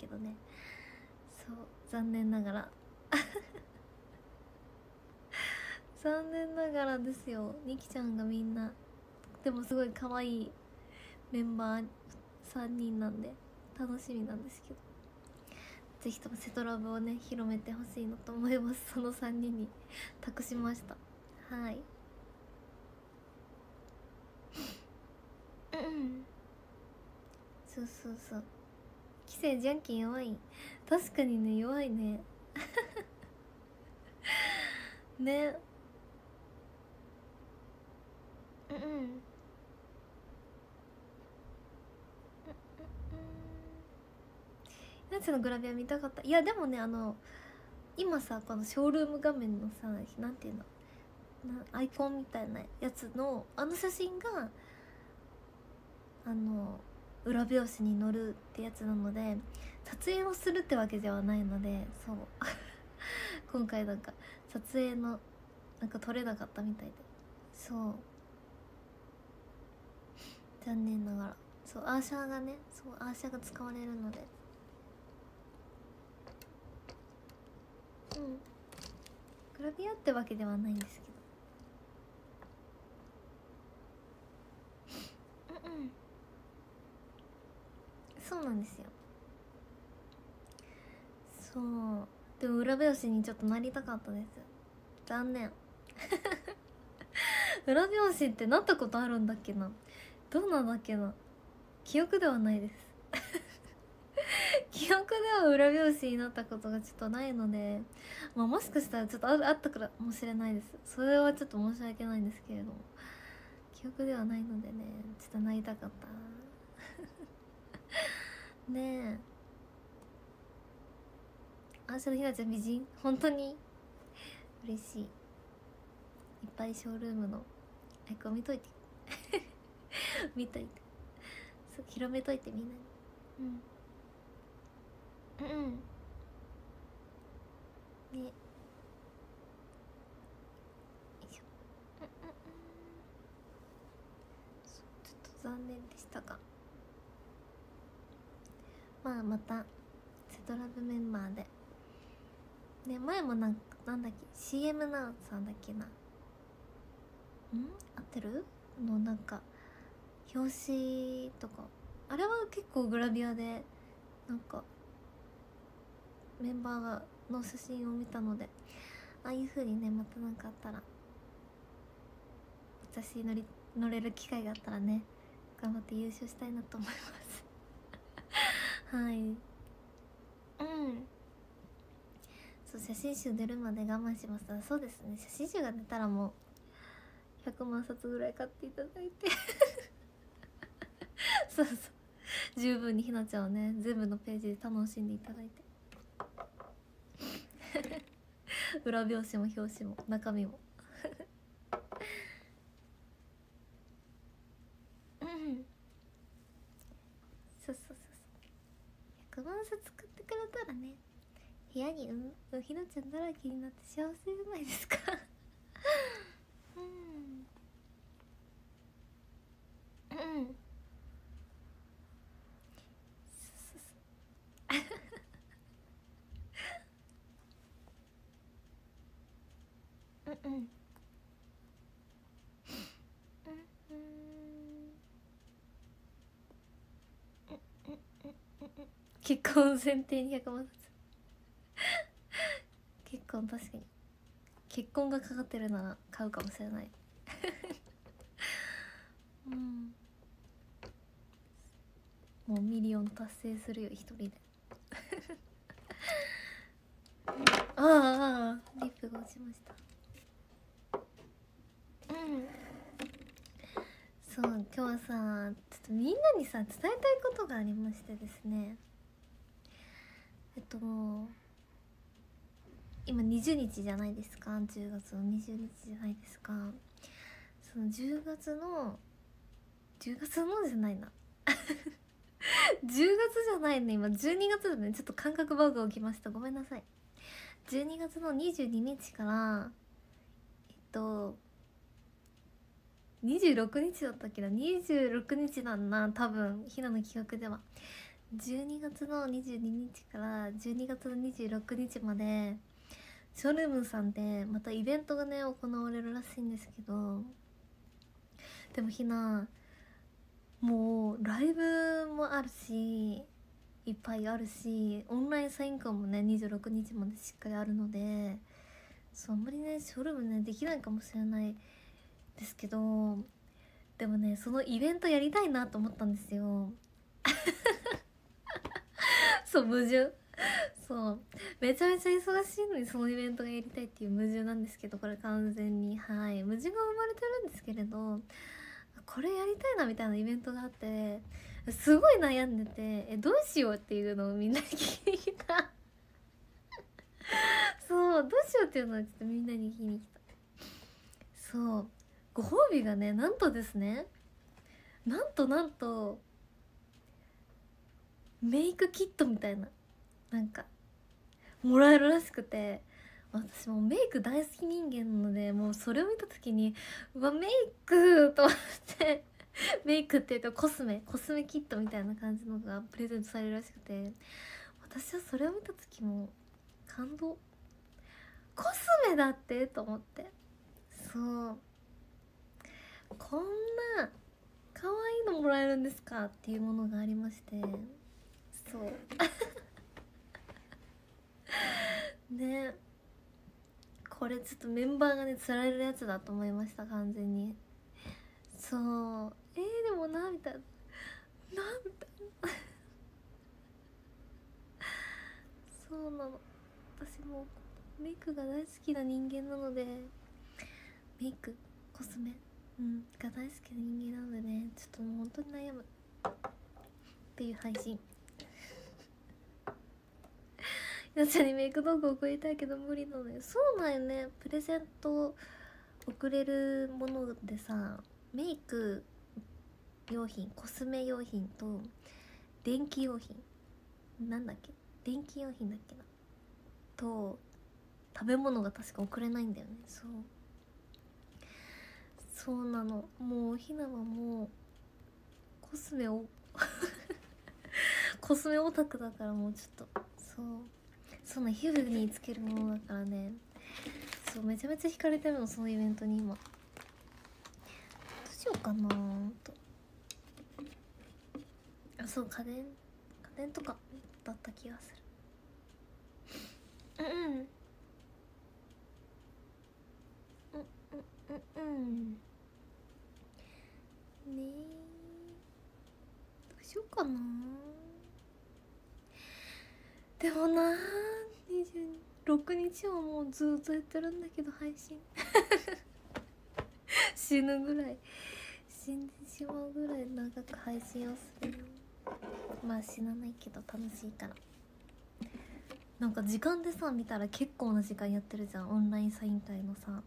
けどね。そう残念ながら。残念ながらですよ。ニキちゃんがみんなでもすごい可愛いメンバー3人なんで楽しみなんですけど。ぜひともセトラブをね広めてほしいなと思います。その3人に託しました。はい。うん。そうそうそう。規制じゃんけん弱い確かにね弱いね。ね。うんうん。やつのグラビア見たかった？いやでもねあの今さこのショールーム画面のさなんていうの？なアイコンみたいなやつのあの写真があの裏表紙に載るってやつなので撮影をするってわけではないのでそう。今回なんか撮影のなんか撮れなかったみたいで。そう。残念ながら。そうアーシャーがねそうアーシャーが使われるので。うん。グラビアってわけではないんですけど。うんうん。そうなんですよ。そう。でも裏表紙にちょっとなりたかったです。残念。裏表紙ってなったことあるんだっけな。どうなんだっけな。記憶ではないです。記憶では裏表紙になったことがちょっとないので、まあ、もしかしたらちょっとあったからもしれないです。それはちょっと申し訳ないんですけれども。記憶ではないのでねちょっとなりたかった。ねえ。あしのひなちゃん美人？本当に？嬉しい。いっぱいショールームのアイコン見といて。見といて。そう広めといてみんなに。うん。うん。うんねうんうんうん。そうちょっと残念でしたがまあまたセトラブメンバーで。ね前もなんなんだっけ CM ナウさんだっけな。ん？合ってる？のなんか表紙とか。あれは結構グラビアでなんかメンバーがの写真を見たので。ああいう風にねまた何かあったら私乗り乗れる機会があったらね頑張って優勝したいなと思います。はい。うん。そう写真集出るまで我慢します。そうですね。写真集が出たらもう100万冊ぐらい買っていただいて。そうそう。十分にひなちゃんをね全部のページで楽しんでいただいて。裏表紙も表紙も中身もうんそうそうそうそう100万冊作ってくれたらね部屋にうんうんひなちゃんだらけになって幸せじゃないですかうんうんそうそうそううんうんうんうん結婚前提に100万冊婚確かに。結婚がかかってるなら買うかもしれない。うん。もうミリオン達成するよ一人で。ああああリップが落ちました。うん。そう今日はさちょっとみんなにさ伝えたいことがありましてですね。えっと今20日じゃないですか。10月の20日じゃないですか。その10月の10月のじゃないな。10月じゃないね今12月だねちょっと感覚バグ起きました。ごめんなさい。12月の22日からえっと26日だったっけな。26日だな多分ひなの企画では。12月の22日から12月の26日までショールームさんでまたイベントがね行われるらしいんですけどでもひなもうライブもあるしいっぱいあるしオンラインサイン会もね26日までしっかりあるのでそうあんまりねショールームねできないかもしれないですけどでもねそのイベントやりたいなと思ったんですよ。そう矛盾。そう。めちゃめちゃ忙しいのにそのイベントがやりたいっていう矛盾なんですけどこれ完全に。はい。矛盾が生まれてるんですけれどこれやりたいなみたいなイベントがあってすごい悩んでてえどうしようっていうのをみんなに聞いてきた。そう。どうしようっていうのをちょっとみんなに聞きに来た。そう。ご褒美がねなんとですねなんとなんとメイクキットみたいな。なんかもらえるらしくて私もメイク大好き人間なのでもうそれを見た時にうわメイクと思ってメイクっていうとコスメコスメキットみたいな感じのがプレゼントされるらしくて私はそれを見た時も感動。コスメだってと思って。そう。こんな可愛いのもらえるんですかっていうものがありまして。そう。ね。これちょっとメンバーがね釣られるやつだと思いました完全に。そう。えー、でもなみたいな。なみたいなそうなの。私もメイクが大好きな人間なので。メイクコスメ。うんが大好きな人間なのでねちょっともう本当に悩む。っていう配信。やつにメイク道具送りたいけど無理なのよ。そうなんよね。プレゼント送れるものでさメイク用品コスメ用品と電気用品。なんだっけ？電気用品だっけな？と食べ物が確か送れないんだよね。そう。そうなの。もうひなはもうコスメを コスメオタクだからもうちょっと。そう。そんな皮膚につけるものだからね。そうめちゃめちゃ惹かれてるのそのイベントに今。どうしようかなと。あそう家電。家電とかだった気がする。うんうん。うんうんうんねえどうしようかなでもな26日はもうずっとやってるんだけど配信。死ぬぐらい死んでしまうぐらい長く配信をするよ。まあ死なないけど楽しいから。なんか時間でさ見たら結構な時間やってるじゃん。オンラインサイン会のさ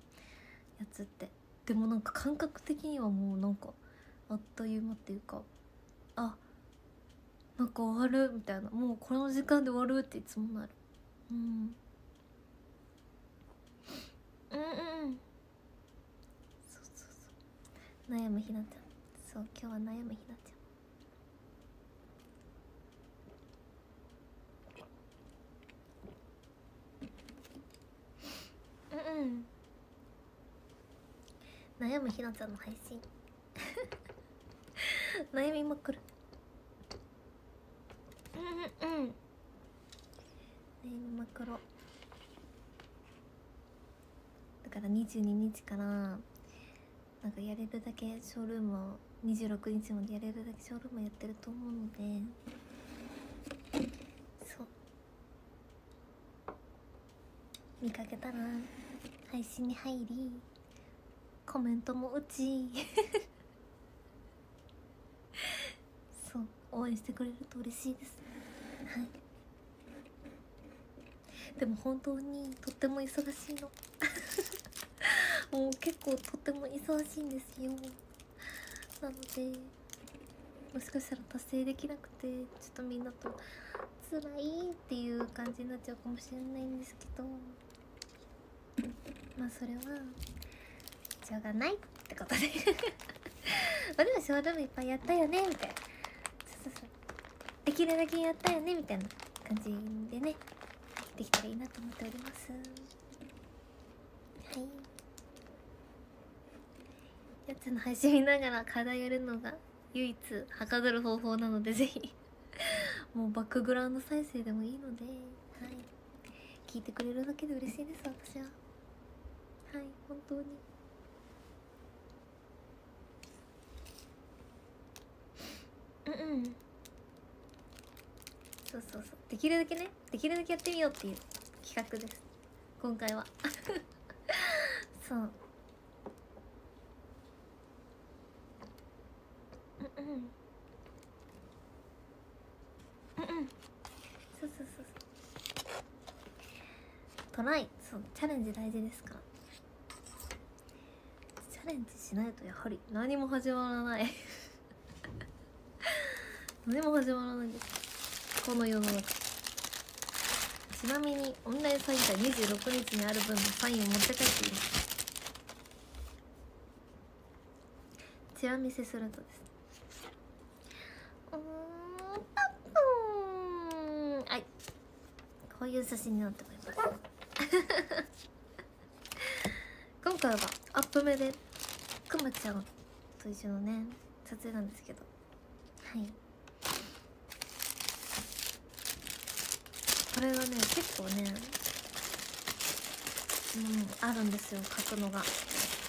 やつって。でもなんか感覚的にはもうなんかあっという間っていうかあなんか終わるみたいな。もうこの時間で終わるっていつもなる。うんうん。うんそうそうそう悩むひなちゃんそう今日は悩むひなちゃんうんうん。悩むひなちゃんの配信。悩みまくる。うんうん。悩みまくろだから22日からなんかやれるだけショールームを26日までやれるだけショールームやってると思うので。そう。見かけたら配信に入りコメントも打ち。そう。応援してくれると嬉しいです。はい。でも本当にとっても忙しいの。もう結構とっても忙しいんですよ。なのでもしかしたら達成できなくてちょっとみんなと辛いっていう感じになっちゃうかもしれないんですけど。まあそれはしょうがないってことで。まあでもショールームいっぱいやったよねみたいな。そうそうそう。でできるだけやったよねみたいな感じでね。できたらいいなと思っております。はい。やつの配信見ながら課題やるのが唯一はかどる方法なのでぜひ。もうバックグラウンド再生でもいいので。はい。聞いてくれるだけで嬉しいです私は。はい本当に。うんうんそうそうそう。できるだけねできるだけやってみようっていう企画です。今回は。そう。うんうん。うんうん。そうそうそうそう。トライ。そう。チャレンジ大事ですから。チャレンジしないとやはり何も始まらない。何も始まらないです。この世の中ちなみにオンラインサイトは。26日にある分のサインを持って帰っていますチラ見せするとですうんは。いこういう写真になっております今回は。アップ目でくまちゃんと一緒のね撮影なんですけどは。いれがね結構ねうんあるんですよ書くのが。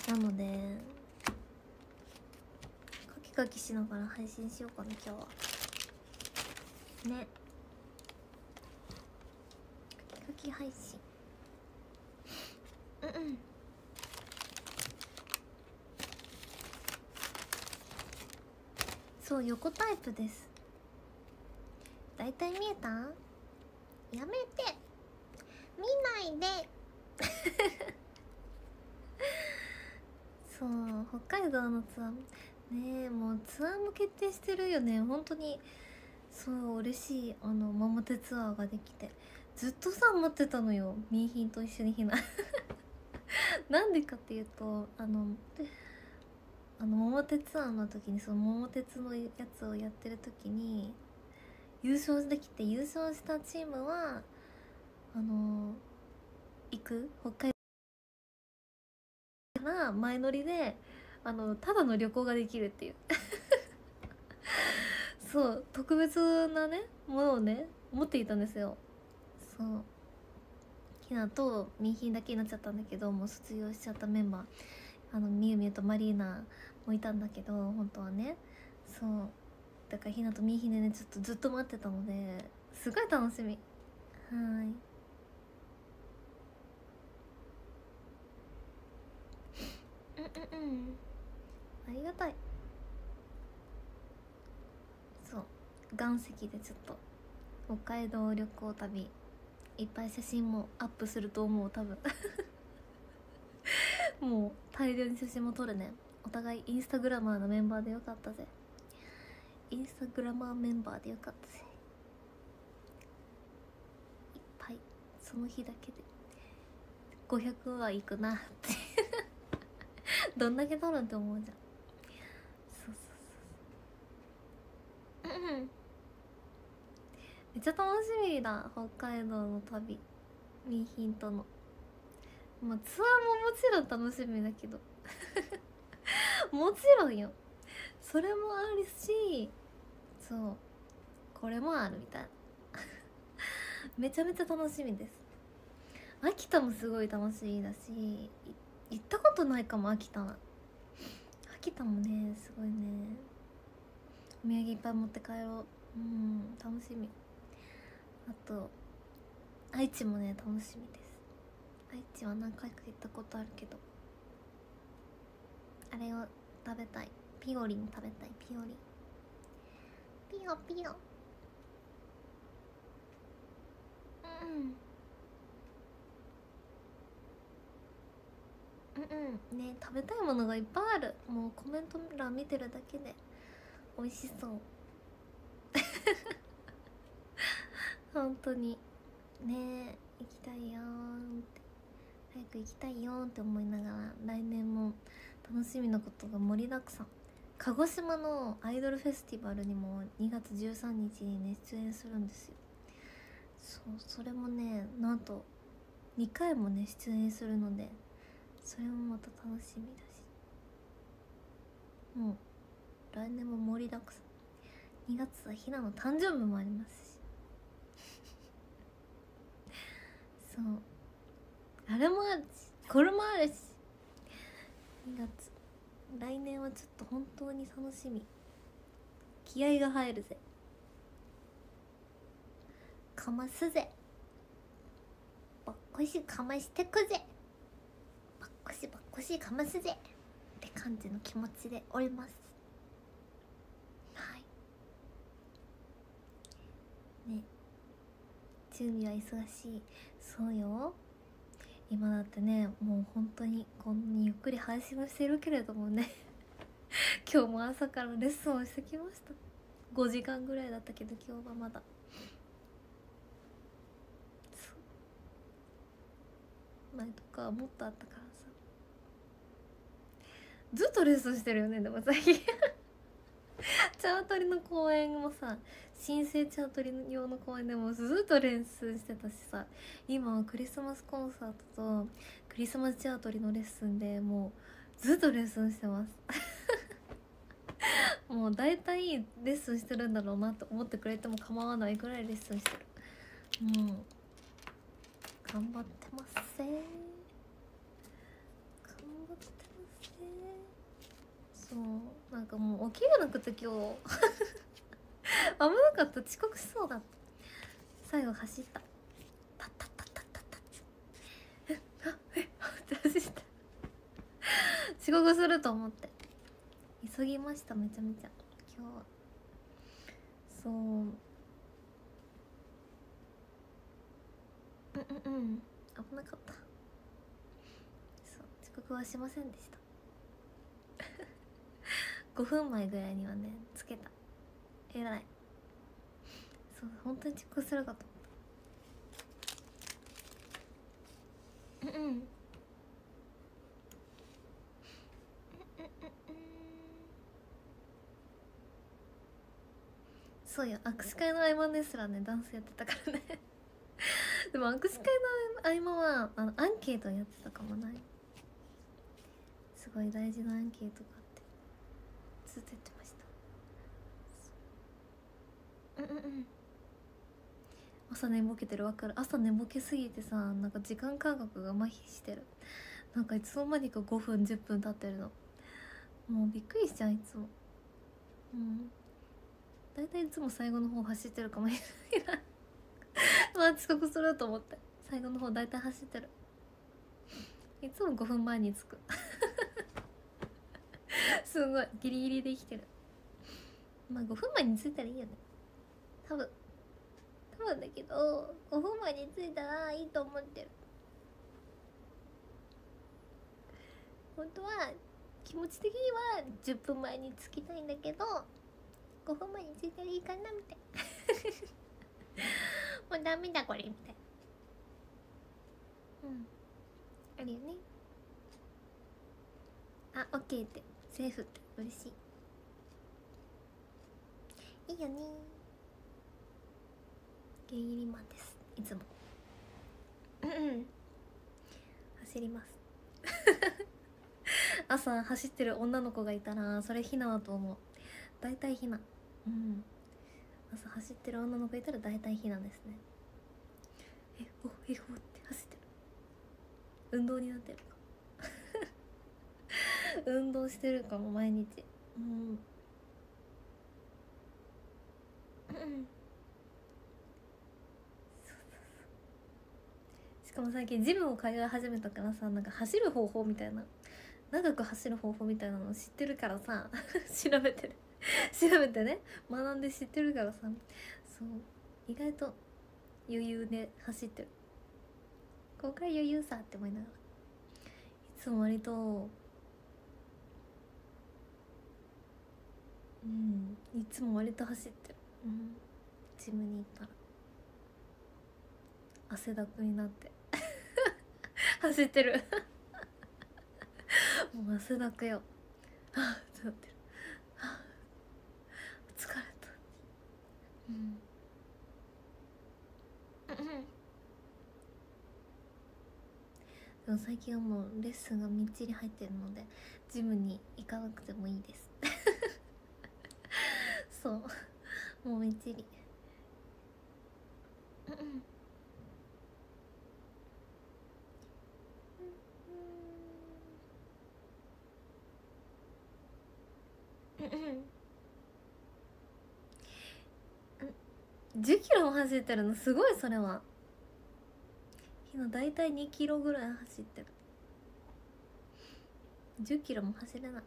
なのでカキカキしながら配信しようかな今日は。ね。カキカキ配信。うんうん。そう横タイプです。だいたい見えた？やめて。見ないで。そう北海道のツアー。ねえもうツアーも決定してるよね。本当に。そう嬉しい。あのママ手ツアーができて。ずっとさ待ってたのよ。ミーヒンと一緒に避難 なんでかっていうとあのあの桃鉄ツアーの時にその桃鉄のやつをやってる時に優勝できて優勝したチームはあの行く？北海道から前乗りであのただの旅行ができるっていう。そう特別なねものをね持っていたんですよ。そう。ひなとミーヒンだけになっちゃったんだけどもう卒業しちゃったメンバー。あのみゆみゆとマリーナもいたんだけど本当はね。そう。だからひなとみひねねちょっとずっと待ってたのですごい楽しみ。はい。うんうんうん。ありがたい。そう。岩石でちょっと北海道旅行旅いっぱい写真もアップすると思う多分。もう大量に写真も撮るね。お互いインスタグラマーのメンバーでよかったぜ。インスタグラマーメンバーでよかったぜいっぱいその日だけで。500はいくなって。どんだけ撮るんって思うじゃん。そうそうそう。うん。めっちゃ楽しみだ北海道の旅。ミーヒントの。まあツアーももちろん楽しみだけど。もちろんよ。それもあるしそう。これもあるみたい。な めちゃめちゃ楽しみです。秋田もすごい楽しみだし行ったことないかも秋田。秋田もねすごいね。お土産いっぱい持って帰ろう。うん楽しみ。あと愛知もね楽しみです。愛知は何回か行ったことあるけど。あれを食べたい。ピオリン食べたいピオリン。ピヨピヨうん。うんうん。ね食べたいものがいっぱいある。もうコメント欄見てるだけで。美味しそう。本当に。ね行きたいよーって。早く行きたいよーって思いながら来年も楽しみなことが盛りだくさん鹿児島のアイドルフェスティバルにも2月13日にね出演するんですよ。そうそれもねなんと2回もね出演するのでそれもまた楽しみだし。もう来年も盛りだくさん。2月はひなの誕生日もありますし。そう。あれもあるしこれもあるし。2月。来年はちょっと本当に楽しみ。気合が入るぜ。かますぜ。ばっこしかましてくぜ。ばっこしばっこしかますぜ。って感じの気持ちでおります。はい。ね。準備は忙しい。そうよ。今だってねもう本当にこんなにゆっくり配信をしているけれどもね 今日も朝からレッスンをしてきました。5時間ぐらいだったけど今日はまだ。前とかもっとあったからさ。ずっとレッスンしてるよねでも最近。チャートリの公演もさ新生チャートリ用の公演でもずっとレッスンしてたしさ今はクリスマスコンサートとクリスマスチャートリのレッスンでもうずっとレッスンしてます。もう大体レッスンしてるんだろうなと思ってくれても構わないぐらいレッスンしてる。もう頑張ってます。ぜ頑張ってますぜそうなんかもう起きれなくて今日危なかった遅刻しそうだった。最後走った。タッタッタッタッタッタッえあえって走った遅刻すると思って急ぎましためちゃめちゃ今日はそううんうんうん危なかったそう遅刻はしませんでした5分前ぐらいにはねつけた。偉い。そう本当に遅刻するかと思った。うんうん。そうよ。握手会の合間ですらねダンスやってたからね。でも握手会の合間はあのアンケートやってたかもない。すごい大事なアンケートがずっとやってました。うんうんうん。朝寝ぼけてる。わかる。朝寝ぼけすぎてさなんか時間感覚が麻痺してる。なんかいつの間にか5分10分経ってるの。もうびっくりしちゃういつも。うん。大体いつも最後の方走ってるかもしれない まあ遅刻すると思って。最後の方大体走ってる。いつも5分前に着く。すごいギリギリできてる。まあ5分前に着いたらいいよね。多分。多分だけど5分前に着いたらいいと思ってる。本当は気持ち的には10分前に着きたいんだけど5分前に着いたらいいかなみたい もうダメだこれみたいな。うん。あるよね。あオッケーって。セーフって嬉しい。いいよね。ギリギリマンです。いつも。うん走ります。朝走ってる女の子がいたらそれひなだと思う。大体ひな。うん。朝走ってる女の子がいたら大体ひなですね。えおえおって走ってる。運動になってる。運動してるかも毎日。うん。うんしかも最近ジムを通い始めたからさなんか走る方法みたいな。長く走る方法みたいなの知ってるからさ 調べてる 調べてね。学んで知ってるからさ。そう。意外と余裕で走ってる。ここから余裕さって思いながら。いつも割とうん。いつも割と走ってる、うん、ジムに行ったら。汗だくになって。走ってる。もう汗だくよ。あってなってる。あ疲れた。うん。でも最近はもうレッスンがみっちり入ってるのでジムに行かなくてもいいです。そう。もうみっちりうん10キロも走ってるのすごいそれは。ひな大体2キロぐらい走ってる。10キロも走れない。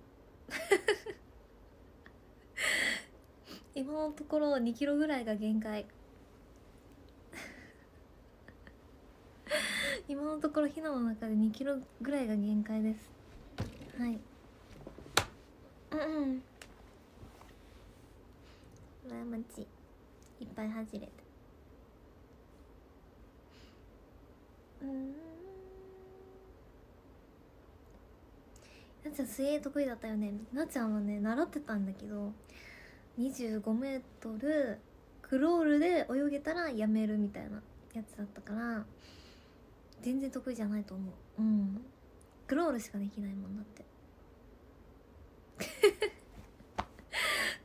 今のところ2キロぐらいが限界。今のところひなの中で2キロぐらいが限界です。はい。うんうん。羨ましいいっぱい走れてうん。なっちゃん水泳得意だったよね。なっちゃんはね習ってたんだけど25メートルクロールで泳げたらやめるみたいなやつだったから全然得意じゃないと思う。うん。クロールしかできないもんだって。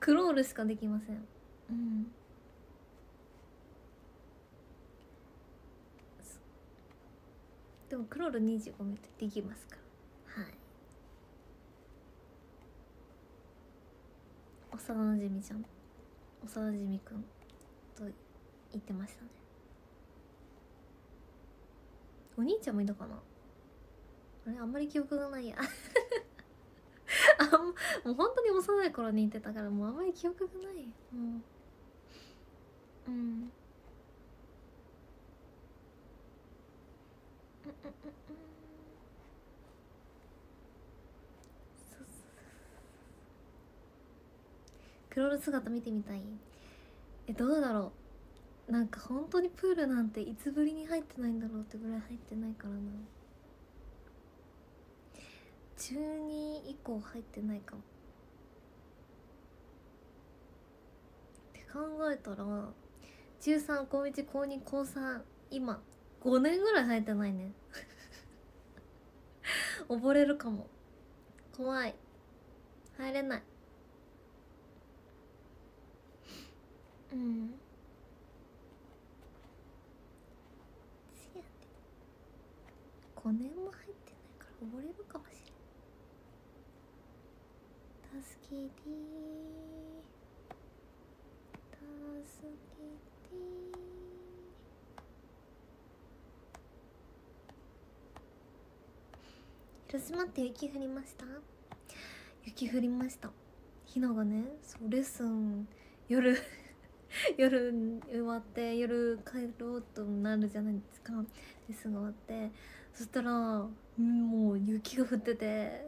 クロールしかできません。うん。でもクロール25メートルできますからはい幼なじみちゃん。幼なじみくんと言ってましたね。お兄ちゃんもいたかな？あれあんまり記憶がないや。あもう本当に幼い頃に言ってたからもうあんまり記憶がない。もううん。クロール姿見てみたい。えどうだろう。なんか本当にプールなんていつぶりに入ってないんだろうってぐらい入ってないからな。中2以降入ってないかも。って考えたら中3高1高2高3今5年ぐらい入ってないね。溺れるかも。怖い。入れない。うん。せやで5年も入って。ないから溺れるかもしれん助けて。助けて。広島って。雪降りました雪降りましたひながねそうレッスン夜 夜終わって夜帰ろうとなるじゃないですか。レッスンが終わって。そしたらもう雪が降ってて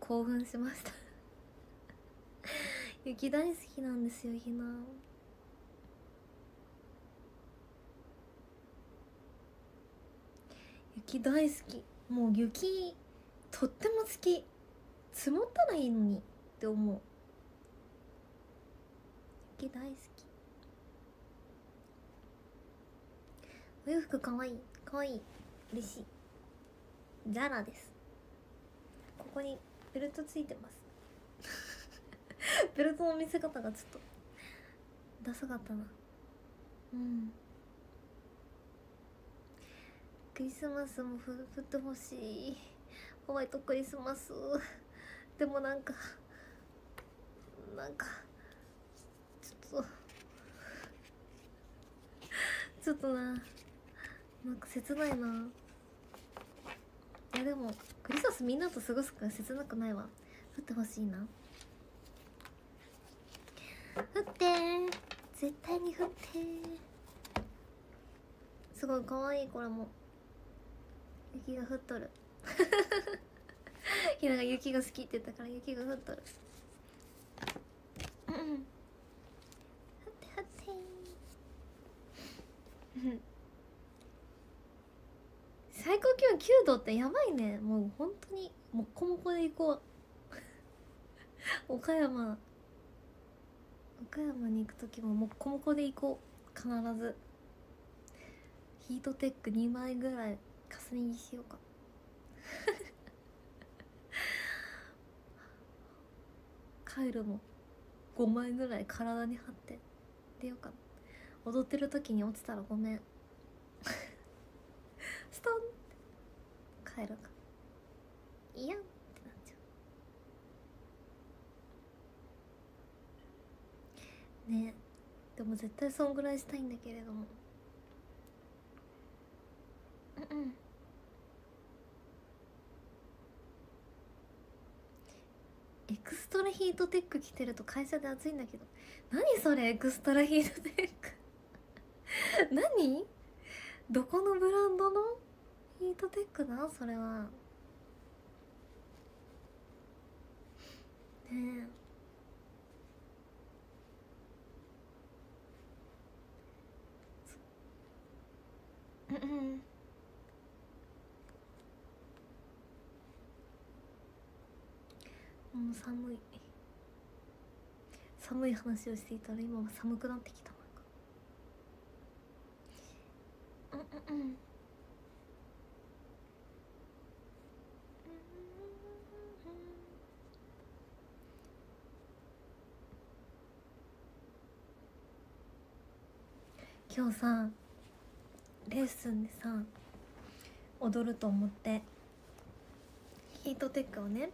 興奮しました。雪大好きなんですよひな。雪大好き。もう雪とっても好き。積もったらいいのにって思う。雪大好き。お洋服かわいいかわいい嬉しい。ザラです。ここにベルトついてます。ベルトの見せ方がちょっとダサかったな。うん。クリスマスもふ振ってほしい。ホワイトクリスマス。でもなんかなんかちょっとちょっとな。なんか切ないな。いやでもクリスマスみんなと過ごすから切なくないわ。降ってほしいな。降って。絶対に降って。すごい可愛いこれも。雪が降っとる。ひなが雪が好きって言ったから雪が降っとる。うん。はってはって。最高気温9度ってやばいね。もう本当に。もっこもこで行こう。岡山。岡山に行く時ももっこもこで行こう。必ず。ヒートテック2枚ぐらい重ね着しようか。帰るも5枚ぐらい体に貼って。出ようかな踊ってる時に落ちたらごめん。ストンって帰るか。いやってなっちゃう。ね。でも絶対そんぐらいしたいんだけれども。うんうん。エクストラヒートテック着てると会社で暑いんだけど。何それエクストラヒートテック。何？どこのブランドの？ヒートテックだそれは。ねえ。うんうん。もう寒い。寒い話をしていたら今は寒くなってきた。なんか。うんうんうん今日さレッスンでさ踊ると思ってヒートテックをね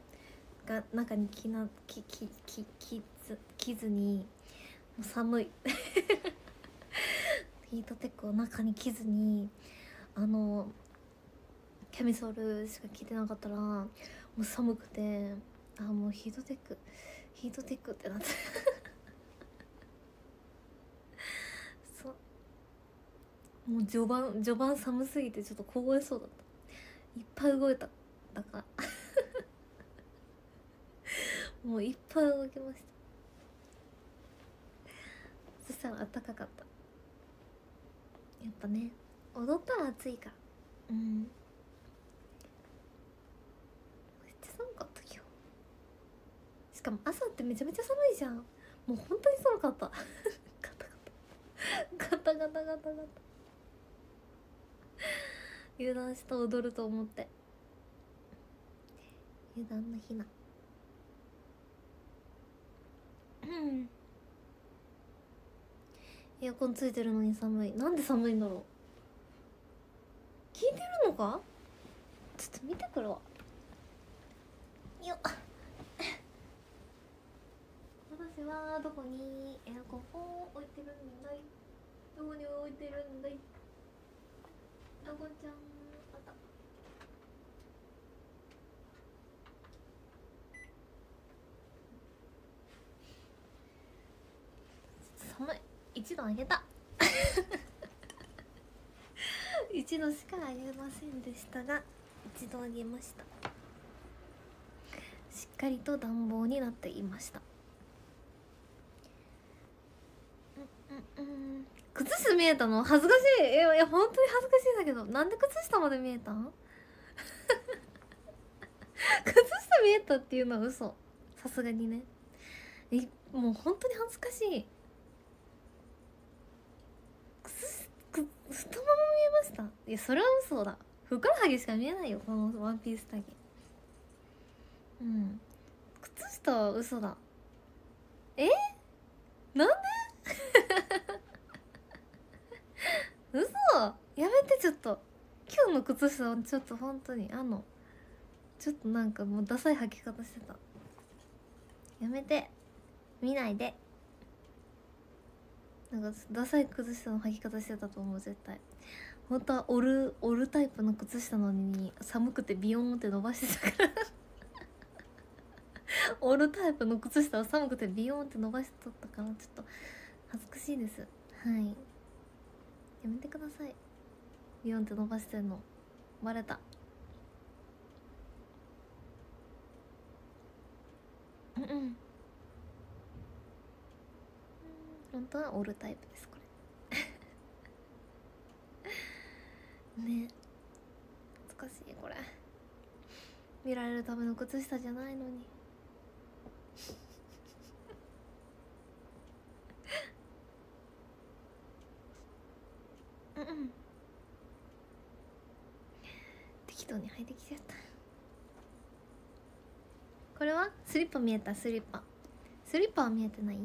が中に着なききききず着ずにもう寒い。ヒートテックを中に着ずにあのキャミソールしか着てなかったらもう寒くてあもうヒートテックヒートテックってなってそうもう序盤序盤寒すぎてちょっと凍えそうだった。いっぱい動いた。だから。もういっぱい動きました。そしたらあったかかった。やっぱね踊ったら暑いか。らうん。めっちゃ寒かった今日。しかも朝ってめちゃめちゃ寒いじゃん。もう本当に寒かった。ガタガタ。ガタガタガタガタ 油断した踊ると思って。油断の日な。うん。エアコンついてるのに寒い。なんで寒いんだろう。聞いてるのか？ちょっと見てくるわ。よっ。私はどこに？エアコンを置いてるんだい。どこに置いてるんだい？どこちゃんあった。寒い一度あげた。一度しかあげませんでしたが一度あげました。しっかりと暖房になっていましたうんうんうん靴下見えたの恥ずかしい。いや本当に恥ずかしいんだけど。なんで靴下まで見えたん？靴下見えたっていうのは嘘。さすがにね。えもう本当に恥ずかしい。靴く太もも見えました？いやそれは嘘だ。ふくらはぎしか見えないよ。このワンピースだけ。うん。靴下は嘘だ。え？なんで嘘やめてちょっと。今日の靴下はちょっと本当にあのちょっとなんかもうダサい履き方してた。やめて。見ないで。なんかダサい靴下の履き方してたと思う絶対。本当は折る折るタイプの靴下のに寒くてビヨンって伸ばしてたから。折るタイプの靴下は寒くてビヨンって伸ばしとったからちょっと恥ずかしいです。はい。やめてください。ビヨンって伸ばしてんのバレた。うんうん。本当はオールタイプですこれ。ね。懐かしいこれ。見られるための靴下じゃないのに。うんうんドに履いてきちゃった。これは？スリッパ見えた？スリッパ。スリッパは見えてない？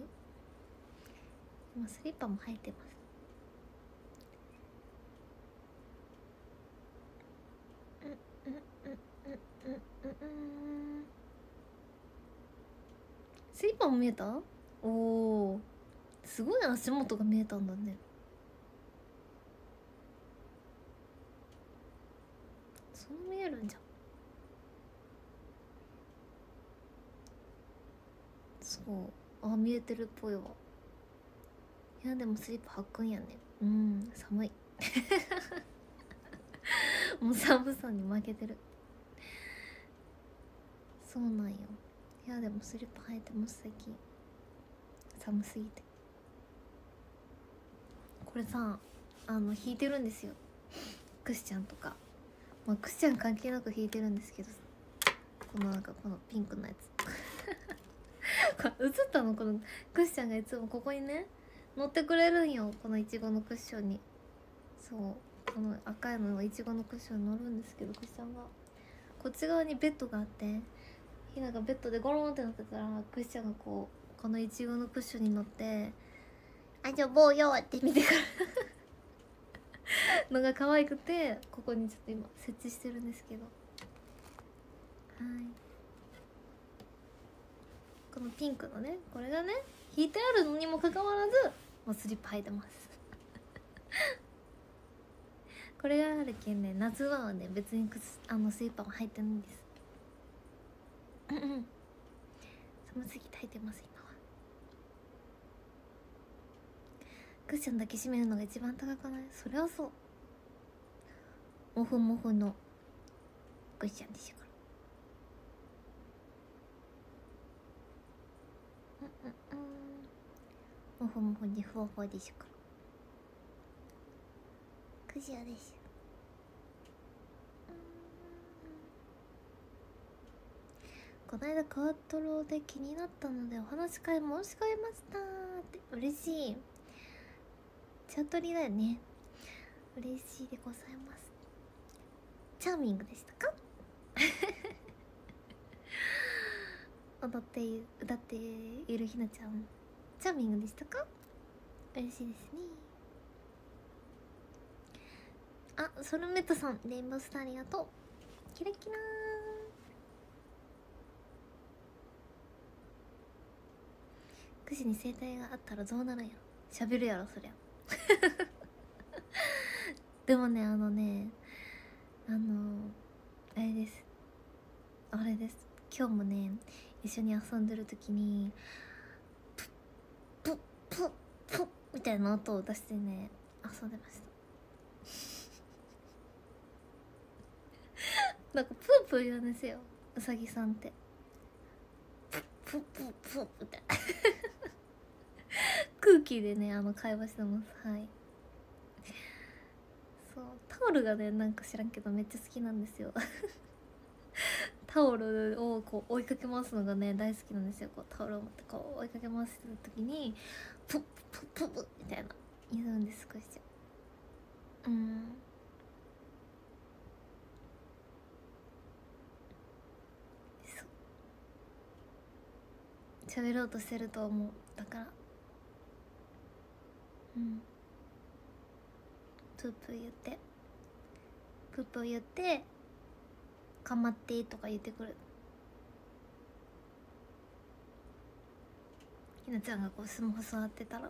今スリッパも履いてます。スリッパも見えた？おおすごい足元が見えたんだねそう見えるんじゃんそうあ見えてるっぽいわ。いやでもスリッパ履くんやね。うん寒い。もう寒さに負けてる。そうなんよ。いやでもスリッパ履いてます最近。寒すぎて。これさあの引いてるんですよ。クシちゃんとか。まあクシちゃん関係なく引いてるんですけど。このなんかこのピンクのやつ。これ映ったのこのクッシちゃんがいつもここにね乗ってくれるんよこのいちごのクッションに。そうこの赤いのいちごのクッションに乗るんですけどクッシちゃんがこっち側にベッドがあってひながベッドでゴロンってなってたらクッシちゃんがこうこのいちごのクッションに乗って「あじゃあ坊よ!」って見てくる のが可愛くてここにちょっと今設置してるんですけど。はい。このピンクのねこれがね引いてあるのにもかかわらずもうスリッパ履いてます。これがあるけんね夏場はね別に靴あのスリッパも履いてないんです。うんうん寒すぎて履いてます今は。クッションだけ締めるのが一番高くない？それはそう。モフモフのクッションでしょうんうんうんモフモフにふわふわでしょ。からクジラですこの間クワトロで気になったのでお話し会申し込みましたって。嬉しい。チャートリだよね。嬉しいでございます。チャーミングでしたか？踊って歌っているひなちゃんチャーミングでしたか？嬉しいですね。あソルメットさんレインボースターありがとう。キラキラくしに声帯があったらどうなるんやろ？喋るやろそりゃ。でもねあのねあのあれです。あれです。今日もね一緒に遊んでる時にプップッみたいな音を出してね遊んでました。なんかプープー言うんですよ。うさぎさんって。プップップップッみたいな。空気でねあの会話してます。はい。そう。タオルがねなんか知らんけどめっちゃ好きなんですよ。タオルをこう追いかけ回すのがね大好きなんですよ。こうタオルを持ってこう追いかけ回してる時にプップップップッみたいな。言うんです少し。うん。そう。喋ろうとしてると思う。だから。うん。プープー言って。プープー言って「かまって」とか言ってくる。ひなちゃんがこうスマホ座ってたら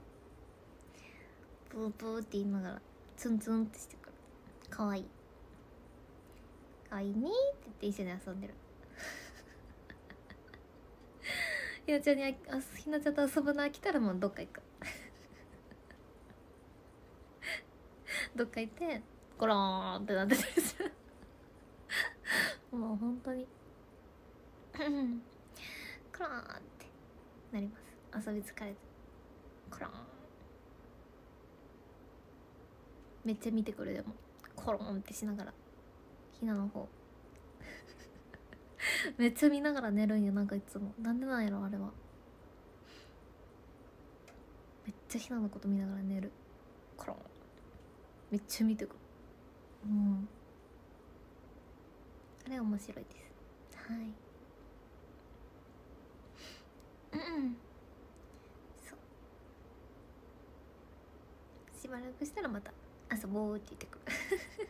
プープーって言いながらツンツンってしてくる。かわい。いかわいいねって言って一緒に遊んでる。ひなちゃんにあひなちゃんと遊ぶの飽きたらもうどっか行く。どっか行ってゴローンってなってたりする。もう本当に。クローンってなります。遊び疲れてコロン。めっちゃ見てくるでも。コロンってしながら。ひなの方。めっちゃ見ながら寝るんよなんかいつも。なんでなんやろあれは。めっちゃひなのこと見ながら寝る。コロン。めっちゃ見てくる。うん。あれ面白いです。はい。うんうんそうしばらくしたらまた遊ぼうって言ってくる。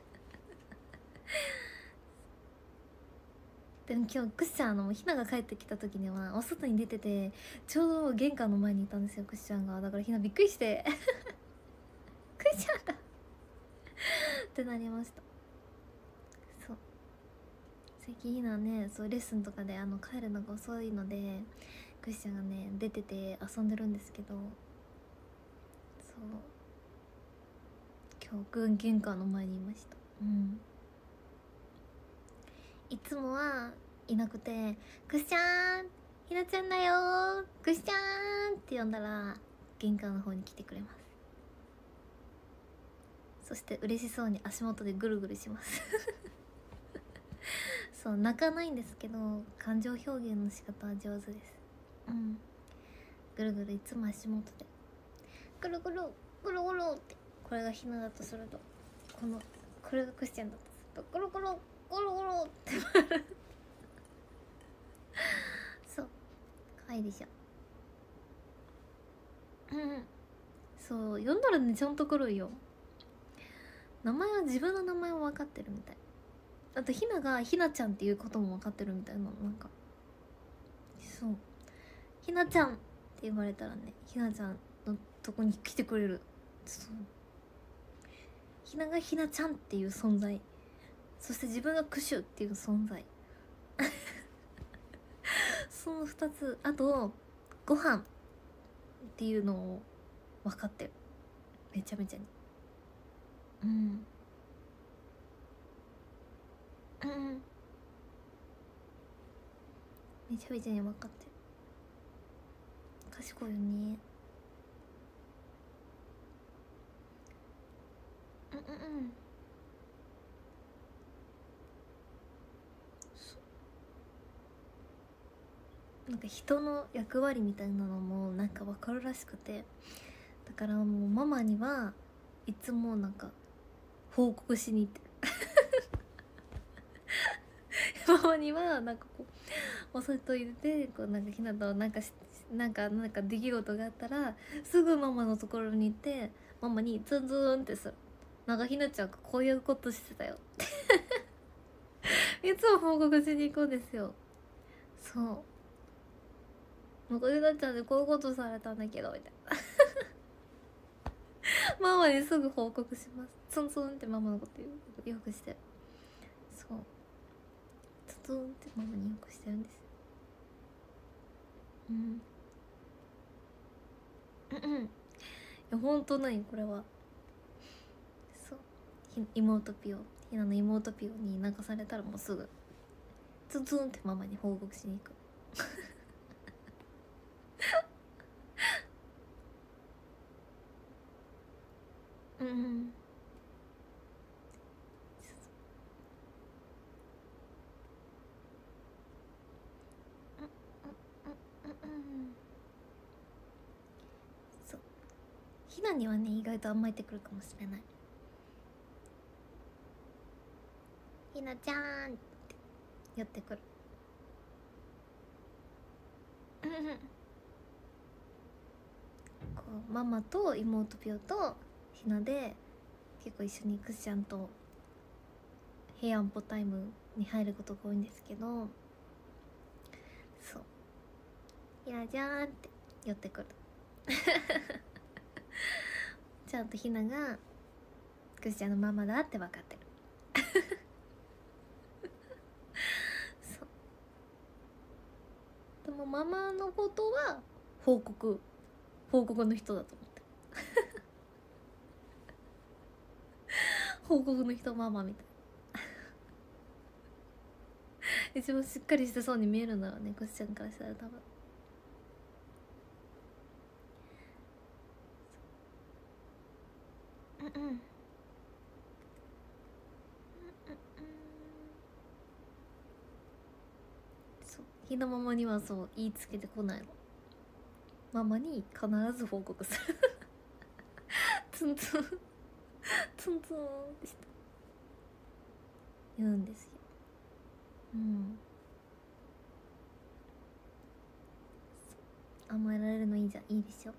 でも今日クッシャンのひなが帰ってきた時にはお外に出ててちょうど玄関の前にいたんですよクッシャンが。だからひなびっくりして。クッシャンだ。ってなりました。そう。最近ひなねそうレッスンとかであの帰るのが遅いのでクッシャンがね出てて遊んでるんですけど。そう。今日玄関の前にいました。うん。いつもはいなくて「くしちゃんひなちゃんだよくしちゃん」って呼んだら玄関の方に来てくれます。そして嬉しそうに足元でぐるぐるします。そう泣かないんですけど感情表現の仕方は上手です。うん。ぐるぐるいつも足元でぐるぐるぐるぐるってこれがひなだとするとこのこれがクスチャンだとするとぐるぐるゴロゴロって そう。可愛いでしょ。うん。そう読んだらねちゃんと来るよ。名前は自分の名前は分かってるみたい。あとひながひなちゃんっていうことも分かってるみたいななんか。そう。ひなちゃんって言われたらねひなちゃんのとこに来てくれる。そう。ひながひなちゃんっていう存在。そして自分がクシュっていう存在。その2つ。あとご飯っていうのを分かってる。めちゃめちゃに。うん。うん。めちゃめちゃに分かってる。賢いよね。うんうんうん。なんか人の役割みたいなのもなんか分かるらしくて。だからもうママにはいつもなんか報告しに行って。ママにはなんかこうお外入れてこうなんかひなとなんかなんかなんか出来事があったらすぐママのところに行ってママにツンツンってする。なんかひなちゃんがこういうことしてたよ。いつも報告しに行くんですよ。そう。なんかゆなちゃんでこういうことされたんだけどみたいな。ママにすぐ報告します。ツンツンってママのことよくして。そう。ツンツンってママによくしてるんですうん。うんいや本当ないこれは。妹ピオひなの妹ピオに泣かされたらもうすぐツンツンってママに報告しに行く。う んうん。そう。ひなにはね意外と甘えてくるかもしれない。ひなちゃん。って寄ってくる。こうママと妹ピオとひなで結構一緒にクッシャンと平安ポタイムに入ることが多いんですけどそう「ひなちゃん」って寄ってくる。ちゃんとひながクッシャンのママだって分かってるそうでもママのことは報告報告の人だと思って。報告の人ママみたい 一番しっかりしてそうに見えるんだろうねクッシャンからしたら多分。うんうん。ひなママにはそう言いつけてこないの。ママに必ず報告する。ツンツンツンツンってして言うんですようん甘えられるのいいじゃんいいでしょ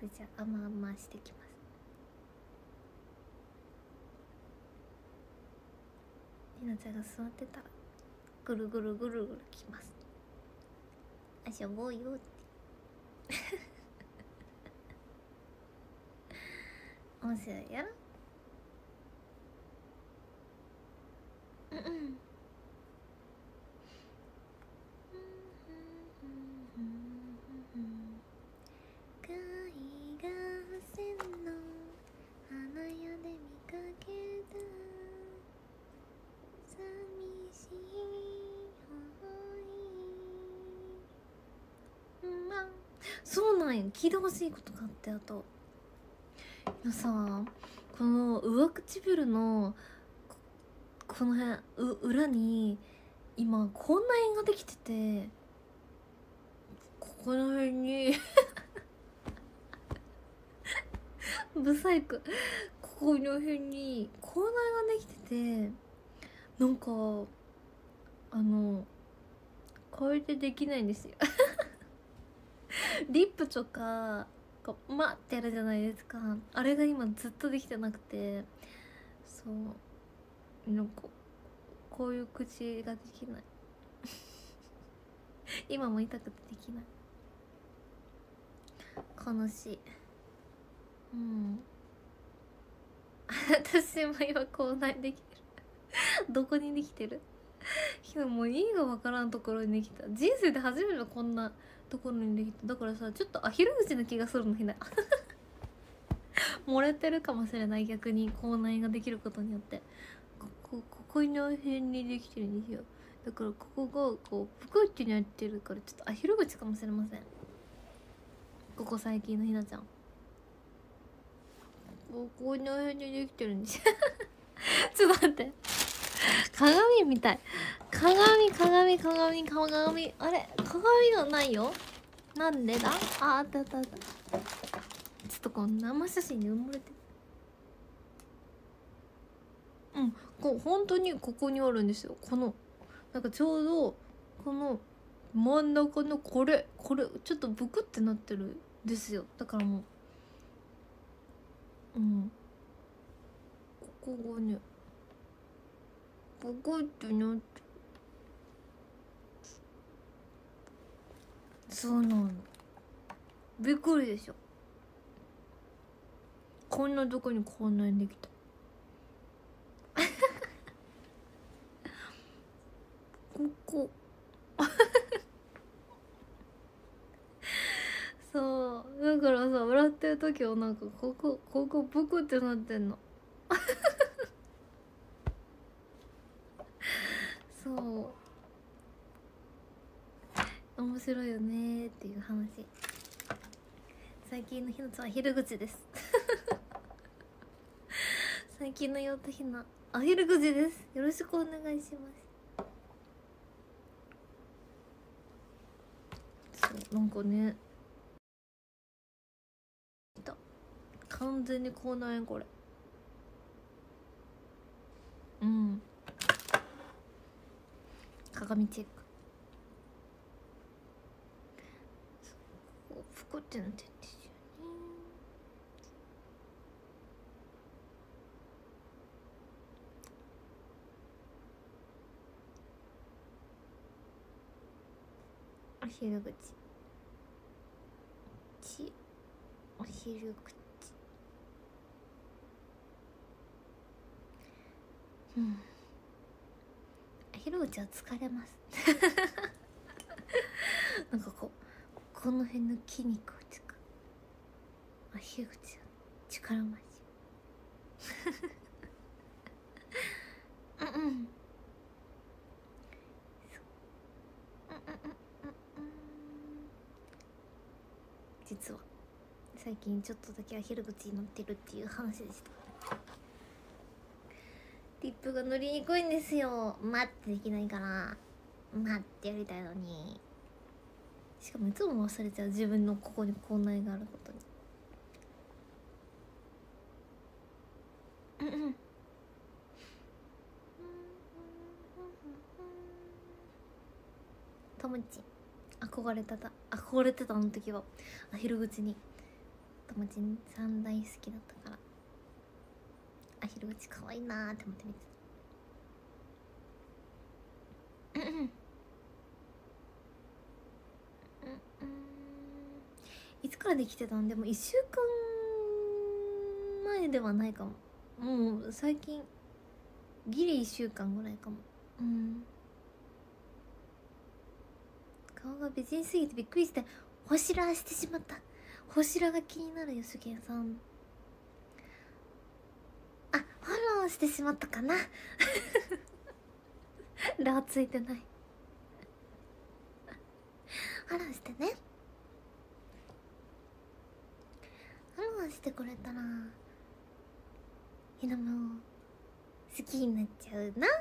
じゃあ甘々してきますひなちゃんが座ってたらぐるぐるぐるぐるきます。あしょぼうよ。って面白いやろ。うんうん。聞いてほしいことがあってあと。いやさこの上唇のこの辺う裏に今こんな円ができててここの辺にブサイクここの辺に口内ができててなんかあのこれでできないんですよ。リップとかこうまってやるじゃないですか。あれが今ずっとできてなくて。そう。なんかこういう口ができない。今も痛くてできない。悲しい。うん。私も今口内できてる。どこにできてる？ひなもう意味がわからんところにできた。人生で初めてこんなところにできた。だからさちょっとアヒル口な気がするのひな。漏れてるかもしれない逆に口内ができることによって。ここここの辺にできてるんですよ。だからここがこうぷくってなってるからちょっとアヒル口かもしれません。ここ最近のひなちゃん。ここの辺にできてるんですよ。ちょっと待って。鏡みたい。鏡鏡鏡鏡。あれ鏡がないよ。なんでだ？ああったあったあった。ちょっとこの生写真に埋もれて。うんこう本当にここにあるんですよ。このなんかちょうどこの真ん中のこれ。これちょっとブクってなってるんですよ。だからもう。うん。ここがねここってなってそうなの。びっくりでしょ。こんなとこにこんなにできた。ここ。そう。だからさ笑ってる時はなんかここここブクってなってんの。そう。面白いよねっていう話。最近のひなちゃんは昼口です。最近のようとひなアヒル口です。よろしくお願いします。そうなんかね。完全に口内炎これ。うん。鏡チェック。そう服ってなってんですよねお昼口ちお昼口。うん。アヒル口は疲れます。なんかこうこの辺の筋肉をつくアヒル口は力増し。うんうん。そう。うんうんうんうん。うん実は。最近ちょっとだけアヒル口に乗ってるっていう話でした。リップが塗りにくいんですよ。待ってできないから。待ってやりたいのにしかもいつも忘れちゃう自分のここに口内があることに。うんうん。ともち憧れたた。憧れてたあの時は。アヒル口に。ともちんさん大好きだったから。アヒル口可愛いなーって思って見てた。うんうんいつからできてたんでも1週間前ではないかも。もう最近ギリ1週間ぐらいかも。うん。顔が美人すぎてびっくりして星らしてしまった。星らが気になるよしげんさん。あフォローしてしまったかな。ラついてない。フォローしてねしてくれたらひなも好きになっちゃうな。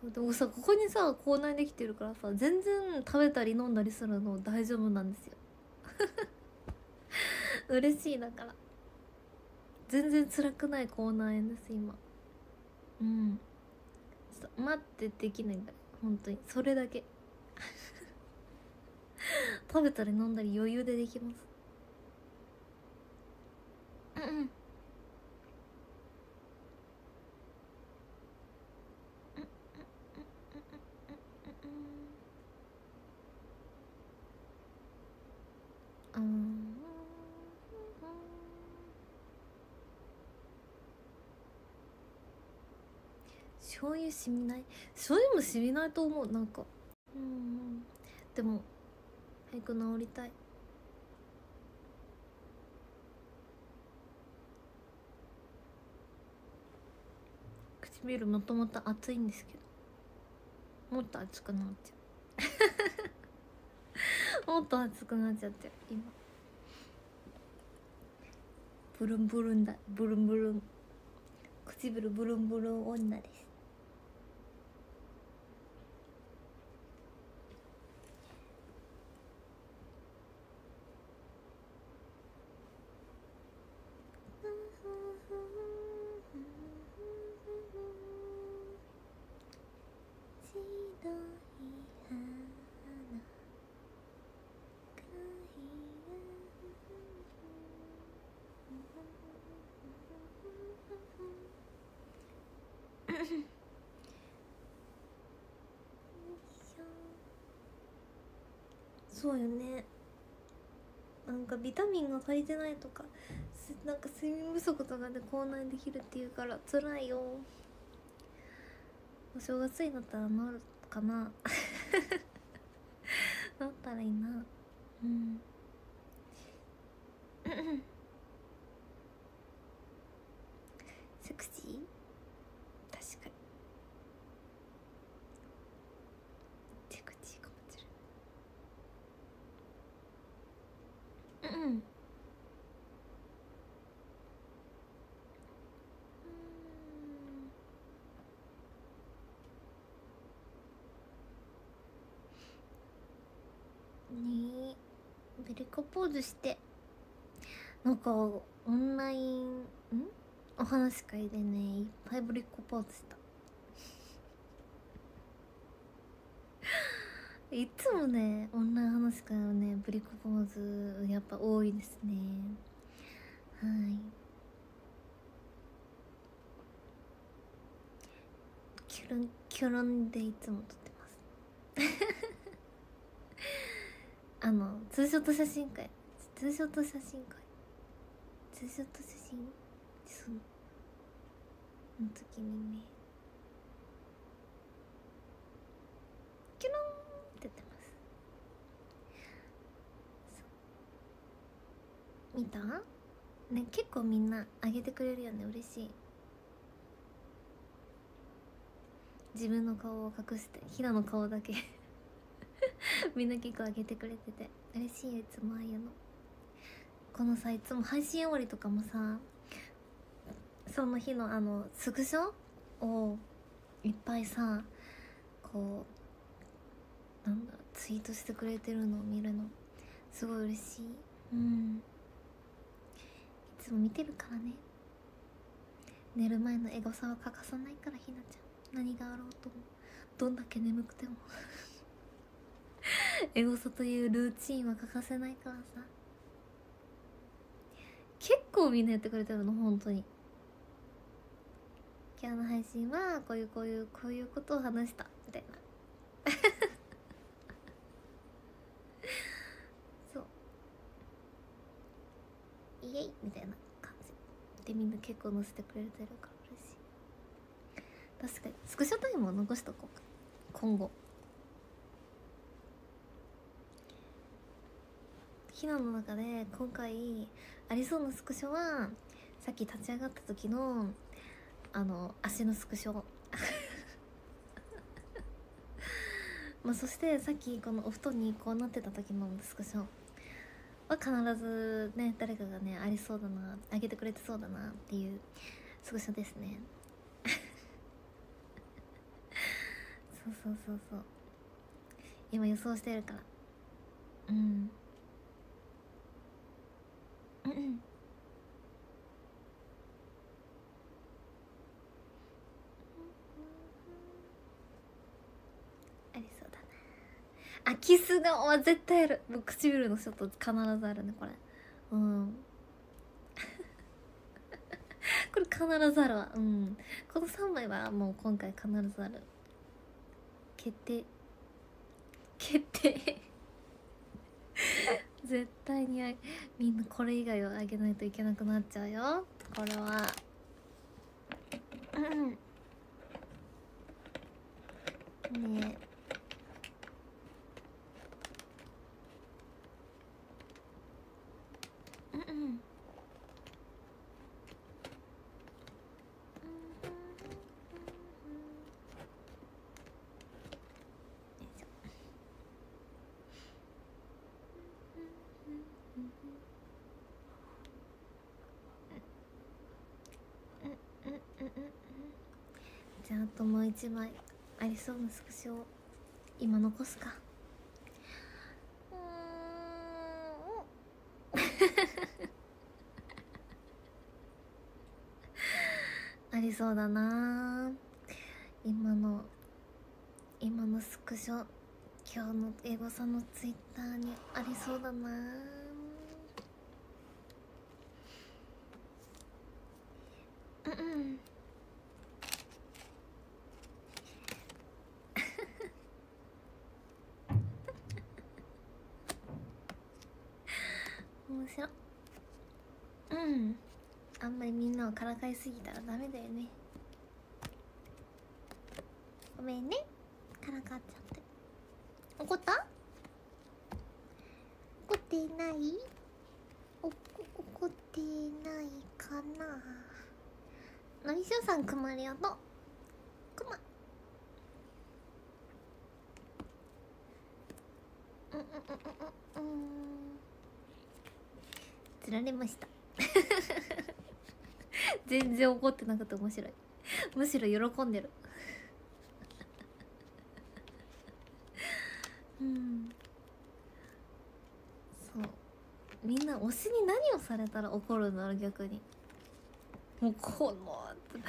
そうでもさここにさ口内できてるからさ全然食べたり飲んだりするの大丈夫なんですよ。嬉しいだから。全然辛くない口内炎です今。うん。ちょっと待ってできないんだ本当に。それだけ。食べたり飲んだり余裕でできます。うんうん。うん。醤油しみない？醤油もしみないと思う。なんか。うん。でも早く治りたい。唇もともと熱いんですけど。もっと熱くなっちゃう。もっと熱くなっちゃって今。ブルンブルンだ。ブルンブルン。唇ブルンブルン女です。そうよね。なんかビタミンが足りてないとかなんか睡眠不足とかで口内できるっていうから辛いよ。お正月になったらなるかな。なったらいいな。うんセクシー確かにセクシーかもしれないうんねポーズして。なんかオンラインん？お話し会でねいっぱいブリコポーズした。いつもねオンライン話し会はねブリコポーズやっぱ多いですね。はい。キュルンキュルンでいつも撮ってます。あのツーショット写真会。ツーショット写真会。ツーショット写真そのの時にねキュルンって言ってます。見た？ね結構みんなあげてくれるよね。嬉しい。自分の顔を隠してひなの顔だけ。みんな結構あげてくれてて嬉しいよいつもああいうの。このさいつも配信終わりとかもさその日のあのスクショをいっぱいさこうなんだツイートしてくれてるのを見るの。すごい嬉しい。うん。いつも見てるからね。寝る前のエゴサは欠かさないからひなちゃん。何があろうとも。どんだけ眠くても。エゴサというルーチンは欠かせないからさ。結構みんなやってくれてるの本当に。今日の配信はこういうこういうこういうことを話したみたいな。そう。イエイみたいな感じ。でみんな結構載せてくれてるから嬉しい。確かに。スクショタイムを残しとこうか。今後。避難の中で今回ありそうなスクショはさっき立ち上がった時のあの足のスクショ。まあそしてさっきこのお布団にこうなってた時のスクショ。は必ずね誰かがねありそうだなあげてくれてそうだなっていうスクショですね。そうそうそうそう。今予想してるから。うん。ありそうだな。あキス顔は絶対ある。もう唇のショット必ずあるねこれ。うん。これ必ずあるわ。うん。この3枚はもう今回必ずある。決定。決定。絶対にあみんなこれ以外をあげないといけなくなっちゃうよ。これは。うん。ねえ。1枚ありそうなスクショを今残すか。うん。ありそうだな。今の今のスクショ今日の英語さんのツイッターにありそうだな。んなをからかいすぎたらダメだよね。ごめんね。からかっちゃって。怒った？怒ってない？お怒ってないかな？のりしおさんくまりおと。くまうんうんうんうんうんつられました。全然怒ってなくて面白い。むしろ喜んでる。うん。そう。みんな推しに何をされたら怒るんだろう逆に。もうこのって。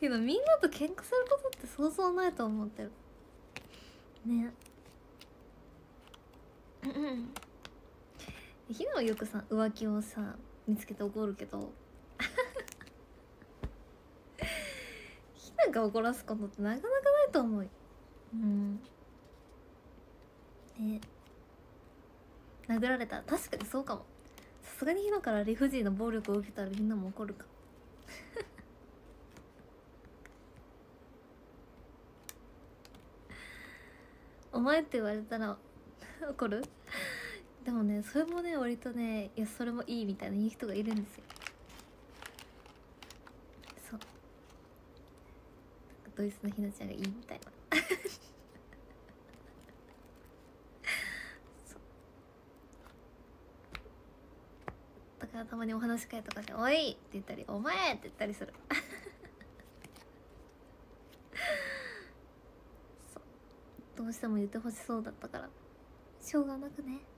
けどみんなと喧嘩することってそうそうないと思ってる。ね。うんうん。ひなはよくさ浮気をさ見つけて怒るけど。ひなが怒らすことってなかなかないと思うよ。うん。ね。殴られたら確かにそうかも。さすがにひなから理不尽な暴力を受けたらみんなも怒るか。お前って言われたら怒る？でもねそれもね割とねいやそれもいいみたいな言う人がいるんですよ。そう。ドイツのひなちゃんがいいみたいな。そう。だからたまにお話し会とかで「おい!」って言ったり「お前!」って言ったりする。そう。どうしても言ってほしそうだったから。しょうがなくね。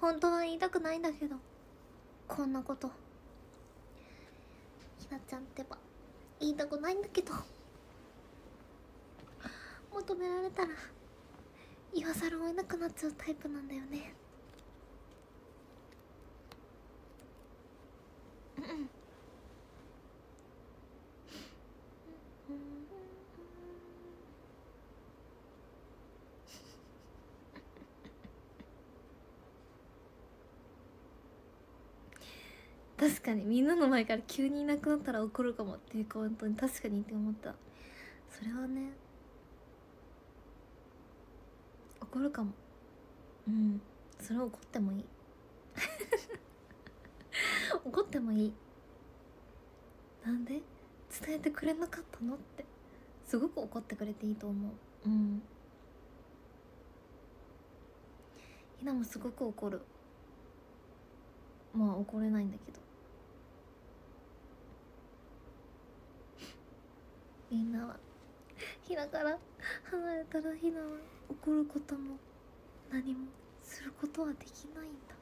本当は言いたくないんだけどこんなこと。ひなちゃんってば言いたくないんだけど求められたら言わざるを得なくなっちゃうタイプなんだよね。うん確かにみんなの前から急にいなくなったら怒るかもっていうか本当に確かにって思った。それはね怒るかも。うん。それは怒ってもいい。怒ってもいい。なんで？伝えてくれなかったのって。すごく怒ってくれていいと思う。うん。ひなもすごく怒る。まあ怒れないんだけど。みんなは。ひなから離れたらひなは。怒ることも何もすることはできないんだ。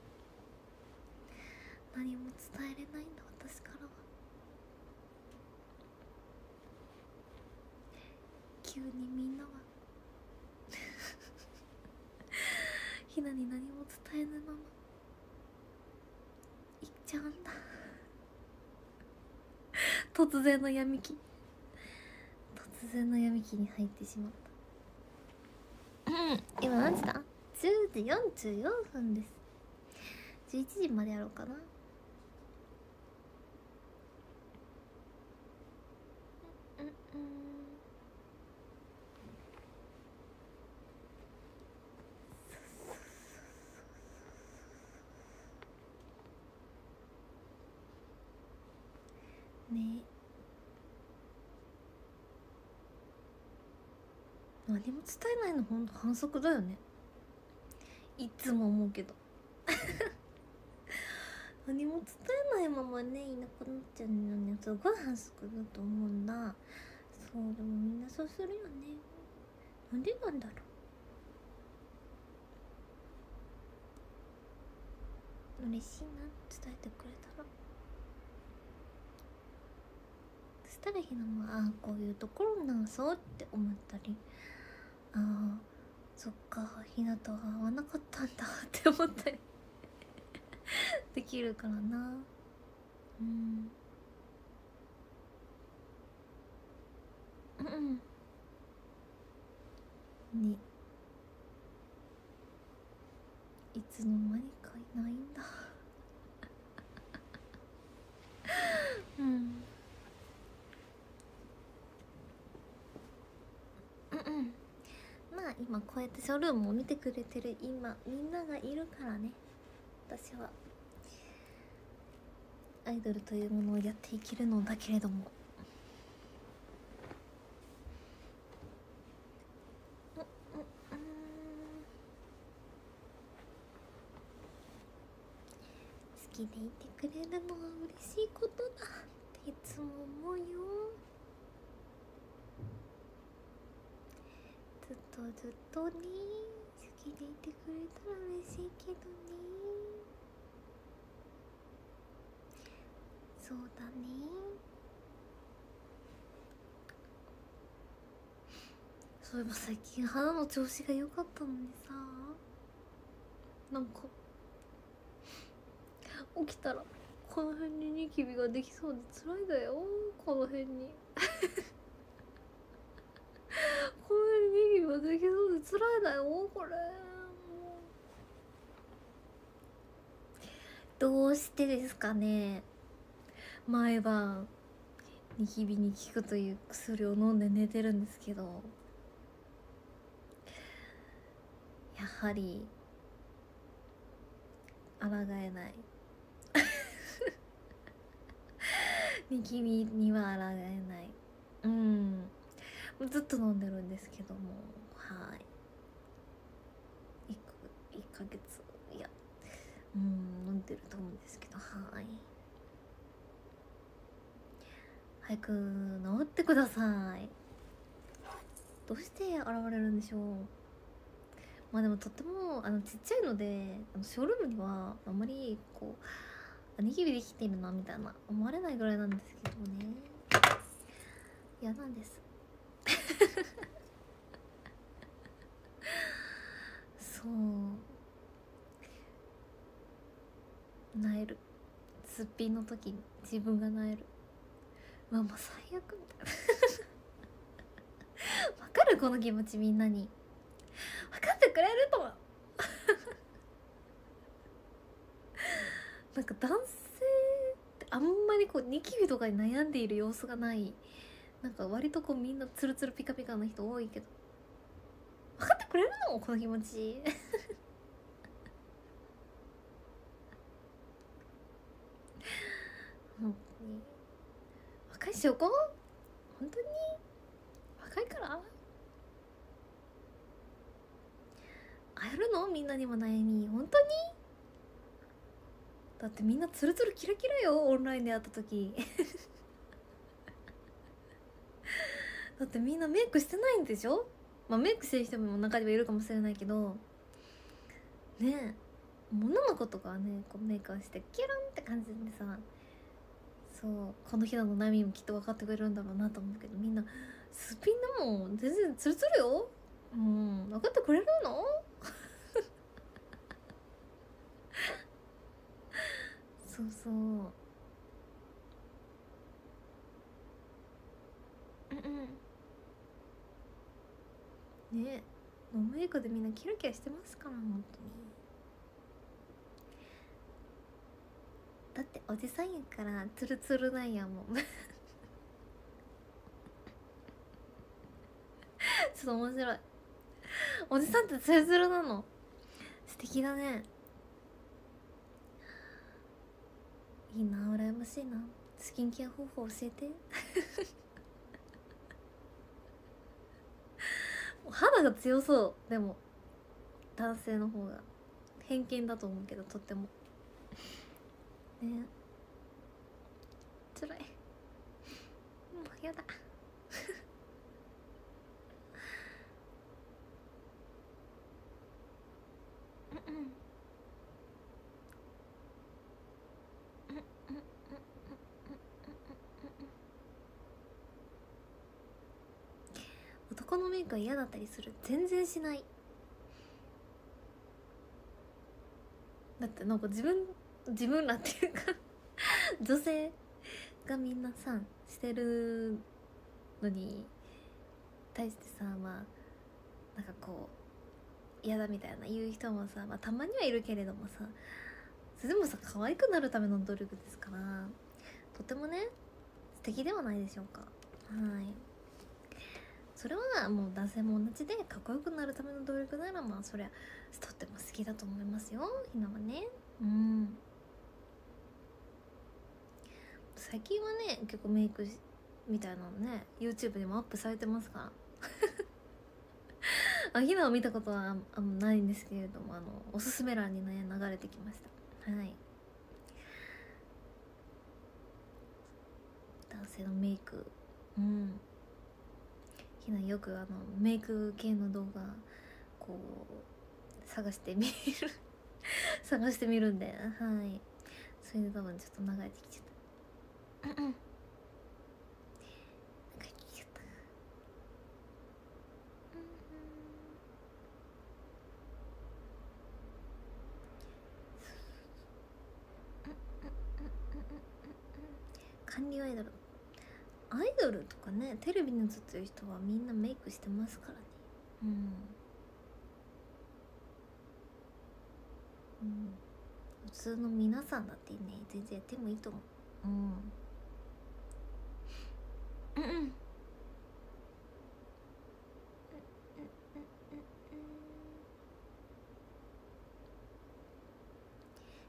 何も伝えれないんだ私からは。急にみんなは。ひなに何も伝えぬまま。行っちゃうんだ。突然の闇期突然の闇期に入ってしまった。うん。今何時だ？10時44分です。11時までやろうかなうんうんね何も伝えないのほんと反則だよね。いつも思うけど。何も伝えないままねいなくなっちゃうのね。すごい反則だと思うんだ。そうでもみんなそうするよね。なんでなんだろう。嬉しいな。伝えてくれたら。そしたらひなもああこういうところなんそうって思ったり。あそっかひなとは合わなかったんだ って思ったり。できるからな。うん。うん。ねいつの間にかいないんだ。うんうん今こうやってショールームを見てくれてる今みんながいるからね。私は。アイドルというものをやっていけるのだけれども。好きでいてくれるのは嬉しいことだっていつも思うよ。ずっとずっとね好きでいてくれたら嬉しいけどね。そうだね。そういえば最近肌の調子が良かったのにさ。なんか起きたらこの辺にニキビができそうで辛いだよ。この辺にこの辺にニキビができそうで辛いだよこれ。どうしてですかね。毎晩ニキビに効くという薬を飲んで寝てるんですけど。やはり抗えない。ニキビには抗えない。うん。ずっと飲んでるんですけども。はい。1か月いや。うん飲んでると思うんですけど。はい。早く治ってください。どうして現れるんでしょう。まあでもとってもあのちっちゃいのでショールームにはあまりこうあニキビできているなみたいな思われないぐらいなんですけどね。嫌なんです。そう。なえる。すっぴんの時に自分がなえる。まあもう最悪みたいなわかる？この気持ちみんなに。分かってくれるとは。なんか男性ってあんまりこうニキビとかに悩んでいる様子がない。なんか割とこうみんなツルツルピカピカな人多いけど。分かってくれるの？この気持ち。本当に。若い証拠本当に？若いから？あやるの？みんなにも悩み。本当に？だってみんなツルツルキラキラよオンラインで会った時。だってみんなメイクしてないんでしょ？まあメイクしてる人も中にはいるかもしれないけど。ねえ。女の子とかはねこうメイクをしてキュルンって感じでさ。そう。この日の悩みもきっと分かってくれるんだろうなと思うけどみんなすっぴんでもん全然ツルツルよ。うん。分かってくれるの？そうそう。うんうん。ねノーメイクでみんなキラキラしてますから本当に。だっておじさんやからツルツルなんやもん。ちょっと面白い。おじさんってツルツルなの？素敵だね。いいな羨ましいな。スキンケア方法教えて。肌が強そう。でも男性の方が偏見だと思うけどとっても。ね。つらい。もうやだうんうん男のメイクは嫌だったりする。全然しない。だってなんか自分自分らっていうか 女性がみんなさしてるのに対してさまあなんかこう嫌だみたいな言う人もさ、まあ、たまにはいるけれどもさそれでもさ可愛くなるための努力ですからとてもね素敵ではないでしょうか。はい。それはもう男性も同じでかっこよくなるための努力ならまあそりゃとっても好きだと思いますよ。ひなはね。うん。最近はね結構メイクみたいなのね YouTube にもアップされてますか？ら あひなを見たことはあないんですけれどもあのおすすめ欄にね流れてきました。はい。男性のメイク。うん。ひなよくあのメイク系の動画こう探してみる。探してみるんではい。それで多分ちょっと流れてきちゃったうんうん流れてきちゃった管理アイドルアイドルとかねテレビに映ってる人はみんなメイクしてますからね。うん、うん、普通の皆さんだってね全然やってもいいと思う。うん。うん。うん。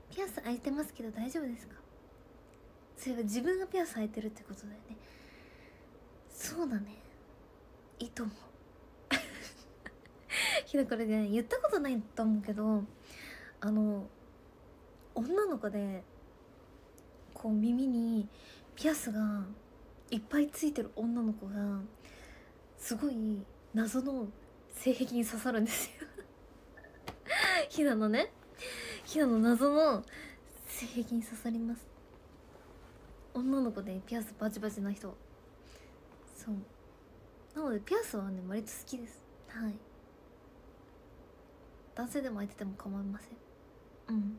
ピアス開いてますけど大丈夫ですかそういえば自分がピアス開いてるってことだよねそうだね。いいと思う。ひなこれね言ったことないと思うけどあの女の子でこう耳にピアスがいっぱいついてる女の子がすごい謎の性癖に刺さるんですよ。ひなのね。ひなの謎の性癖に刺さります。女の子でピアスバチバチな人。そう。なのでピアスはね割と好きです。はい。男性でも開いてても構いません。うん。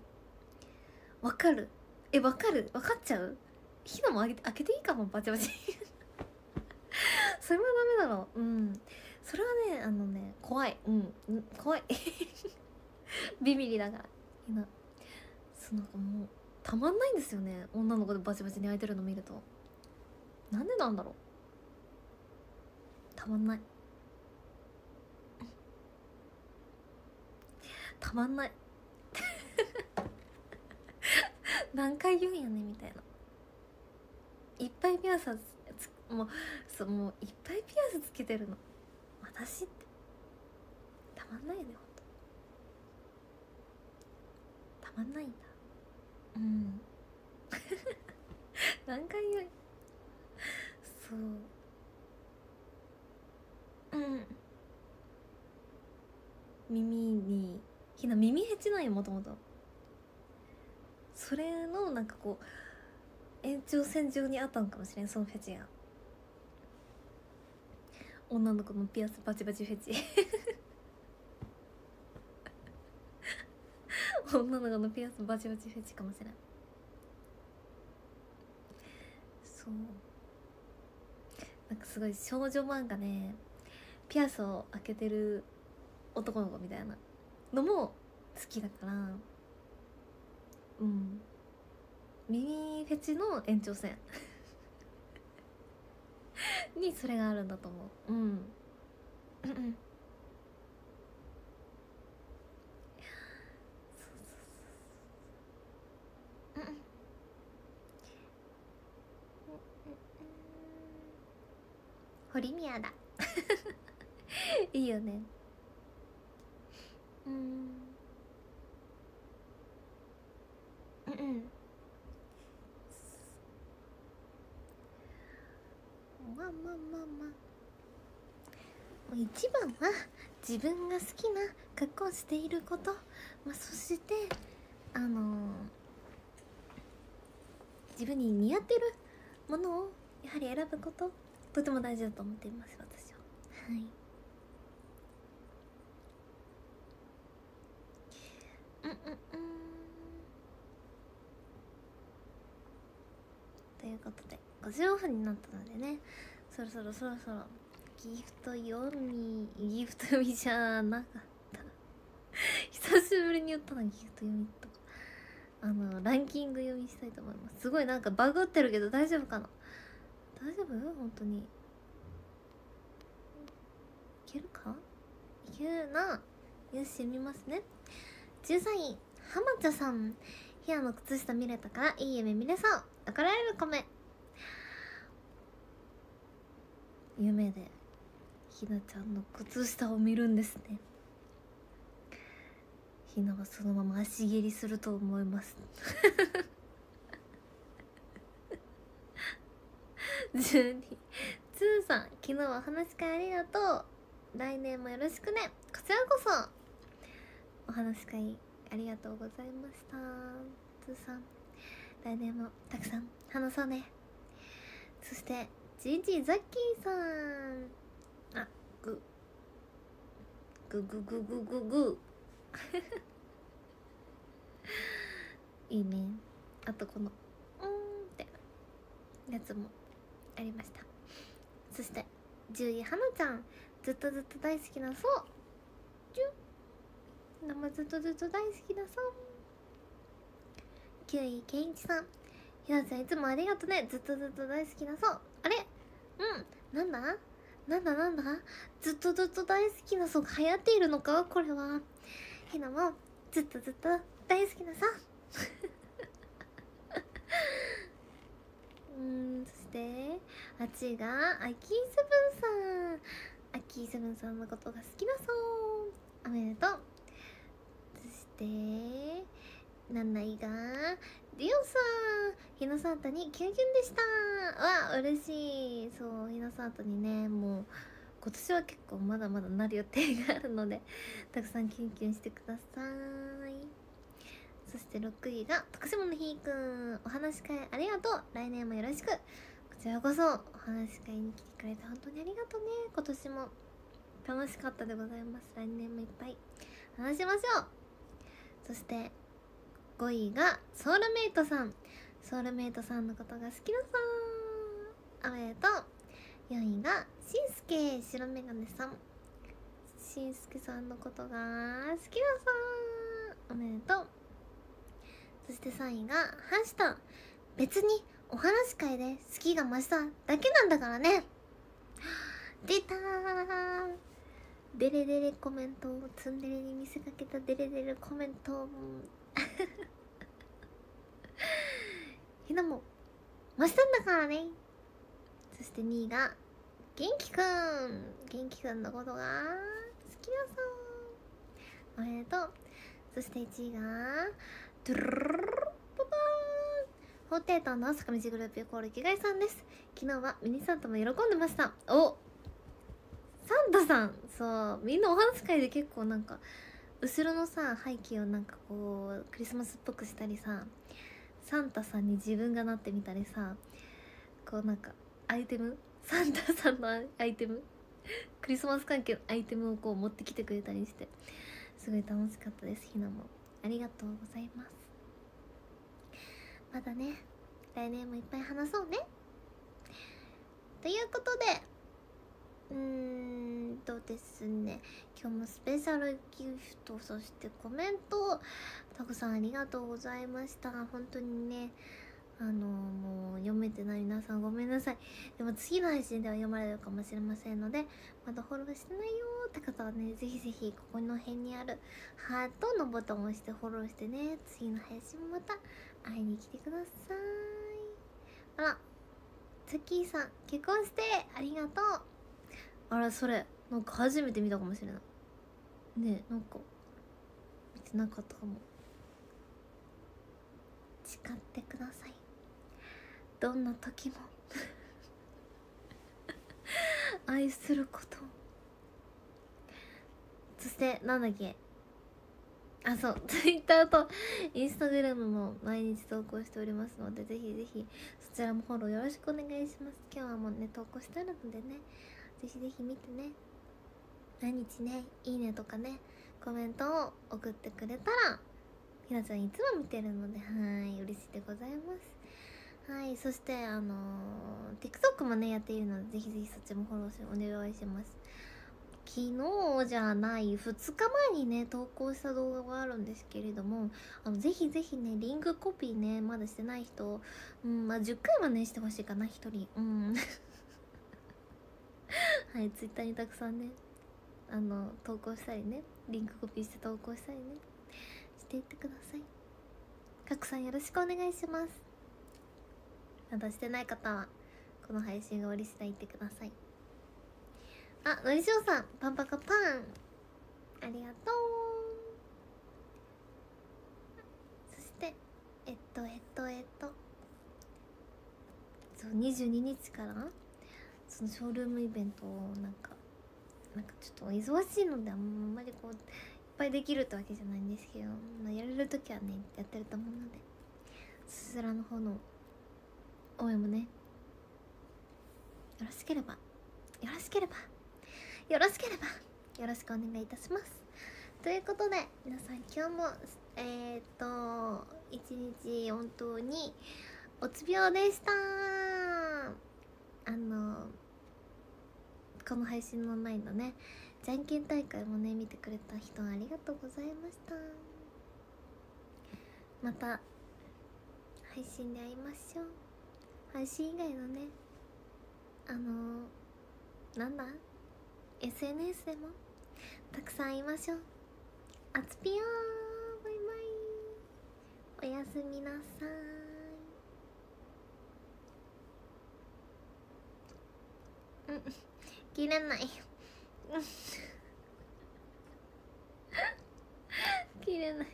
わかる。えわかる？わかっちゃう？ひなも開け開けていいかも。バチバチ。それはダメだろう。うん。それはねあのね怖い。うん。うん怖い。ビビリだから。ひなそうなんかもうたまんないんですよね。女の子でバチバチに開いてるの見ると。なんでなんだろうたまんない。たまんない。何回言うんやねみたいな。いっぱいピアスつもうそもういっぱいピアスつけてるの。私って。たまんないよねほんと。たまんないんだ。うん。何回言うそう。耳にひな耳ヘチなんよもともと。それのなんかこう延長線上にあったのかもしれんそのフェチが。女の子のピアスバチバチフェチ。女の子のピアスバチバチフェチかもしれん。そう。なんかすごい少女漫画でピアスを開けてる男の子みたいなのも好きだからうん耳フェチの延長線にそれがあるんだと思ううんうんうんそうそうそううんうん堀宮だ いいよね。うん。うんうん。まあまあまあまあ。一番は自分が好きな格好をしていること、まあ、そしてあのー自分に似合ってるものをやはり選ぶこと。とても大事だと思っています私は。はいうんうんということで5時オフになったのでね。そろそろそろそろギフト読みギフト読みじゃなかった。久しぶりに言ったなギフト読みとか。あのランキング読みしたいと思います。すごいなんかバグってるけど大丈夫かな。大丈夫？本当に。いけるか？いけるな。よし読みますね。13位浜茶さん部屋の靴下見れたか？らいい夢見れそう。怒られる米夢でひなちゃんの靴下を見るんですね。ひなはそのまま足蹴りすると思います。12つーさん昨日は話し会ありがとう。来年もよろしくね。こちらこそ。お話し会ありがとうございました。つーさん来年もたくさん話そうね。そしてジジザッキーさん。あグググググググいいね。あとこの「うん」って。やつもありました。そして10位はなちゃん。ずっとずっと大好きなそう。10名前ずっとずっと大好きなそう9位けんいちさん。ひなちゃんいつもありがとね。ずっとずっと大好きなそうあれ？うん。なんだ？なんだ？なんだ？ずっとずっと大好きなそうが流行っているのか？これは。ひなもずっとずっと大好きなさ うん。そして8位がアキーセブンさん。アキーセブンさんのことが好きだそうおめでとう。そして7位が。リオさん日野サンタにキュンキュンでした。わ嬉しい。そう日野サンタにねもう今年は結構まだまだなる予定があるので たくさんキュンキュンしてください。そして6位が徳島のひーくん。お話し会ありがとう。来年もよろしく。こちちらこそお話し会に来てくれて本当にありがとうね。今年も楽しかったでございます。来年もいっぱい話しましょう。そして5位がソウルメイトさん。ソウルメイトさんのことが好きださん。おめでとう4位がしんすけ白メガネさん。しんすけさんのことが好きださん。おめでと。うそして3位がハッシュタ別にお話し会で好きが増しただけなんだからね。出たー。デレデレコメントをツンデレに見せかけたデレデレコメント ひなも増したんだからね。そして2位が元気くん。元気くんのことが好きだそうおめでとう。そして1位がドゥルルルルルパパーンホテータンの坂道グループ横ール生きがいさんです昨日はミニサンタも喜んでましたおサンタさんそうみんなお話し会で結構なんか後ろのさ背景をなんかこうクリスマスっぽくしたりさサンタさんに自分がなってみたりさこうなんかアイテム？サンタさんのアイテム？クリスマス関係のアイテムをこう持ってきてくれたりしてすごい楽しかったですひなも。ありがとうございます。まだね来年もいっぱい話そうね。ということでうーんとですね今日もスペシャルギフトそしてコメントたくさんありがとうございました。本当にねあのもう読めてない皆さんごめんなさい。でも次の配信では読まれるかもしれませんのでまだフォローしてないよって方はねぜひぜひここの辺にあるハートのボタンを押してフォローしてね。次の配信もまた会いに来てください。あらツッキーさん結婚してありがとう。あらそれ。なんか初めて見たかもしれない。ねえなんか見てなかったかも。誓ってください。どんな時も。愛すること。そしてなんだっけ。あそう。ツイッターとインスタグラムも毎日投稿しておりますのでぜひぜひそちらもフォローよろしくお願いします。今日はもうね投稿してるのでね。ぜひぜひ見てね。毎日ねいいねとかねコメントを送ってくれたらひなちゃんいつも見てるのではい嬉しいでございます。はいそしてあのー、TikTok もねやっているのでぜひぜひそっちもフォローしてお願いします。昨日じゃない2日前にね投稿した動画があるんですけれどもあのぜひぜひねリンクコピーねまだしてない人、うんまあ、10回はねしてほしいかな1人。うん。はいツイッターにたくさんねあの投稿したりねリンクコピーして投稿したりねしていってください。拡散よろしくお願いします。まだしてない方はこの配信が終わり次第言ってください。あのりしおさんパンパカパン。ありがとう。そしてえっとえっとえっと。そう22日からそのショールームイベントをなんかなんかちょっと忙しいのであんまりこういっぱいできるってわけじゃないんですけど、まあ、やれる時はねやってると思うのでそちらの方の応援もねよろしければよろしければよろしければよろしくお願いいたします。ということで皆さん今日もえー、っと一日本当におつ病でした。あのこの配信の前のね。じゃんけん大会もね見てくれた人ありがとうございました。また配信で会いましょう。配信以外のねあのなんだ？SNS でもたくさん会いましょう。あつぴよバイバイ。おやすみなさい。うん。きれない。切れない。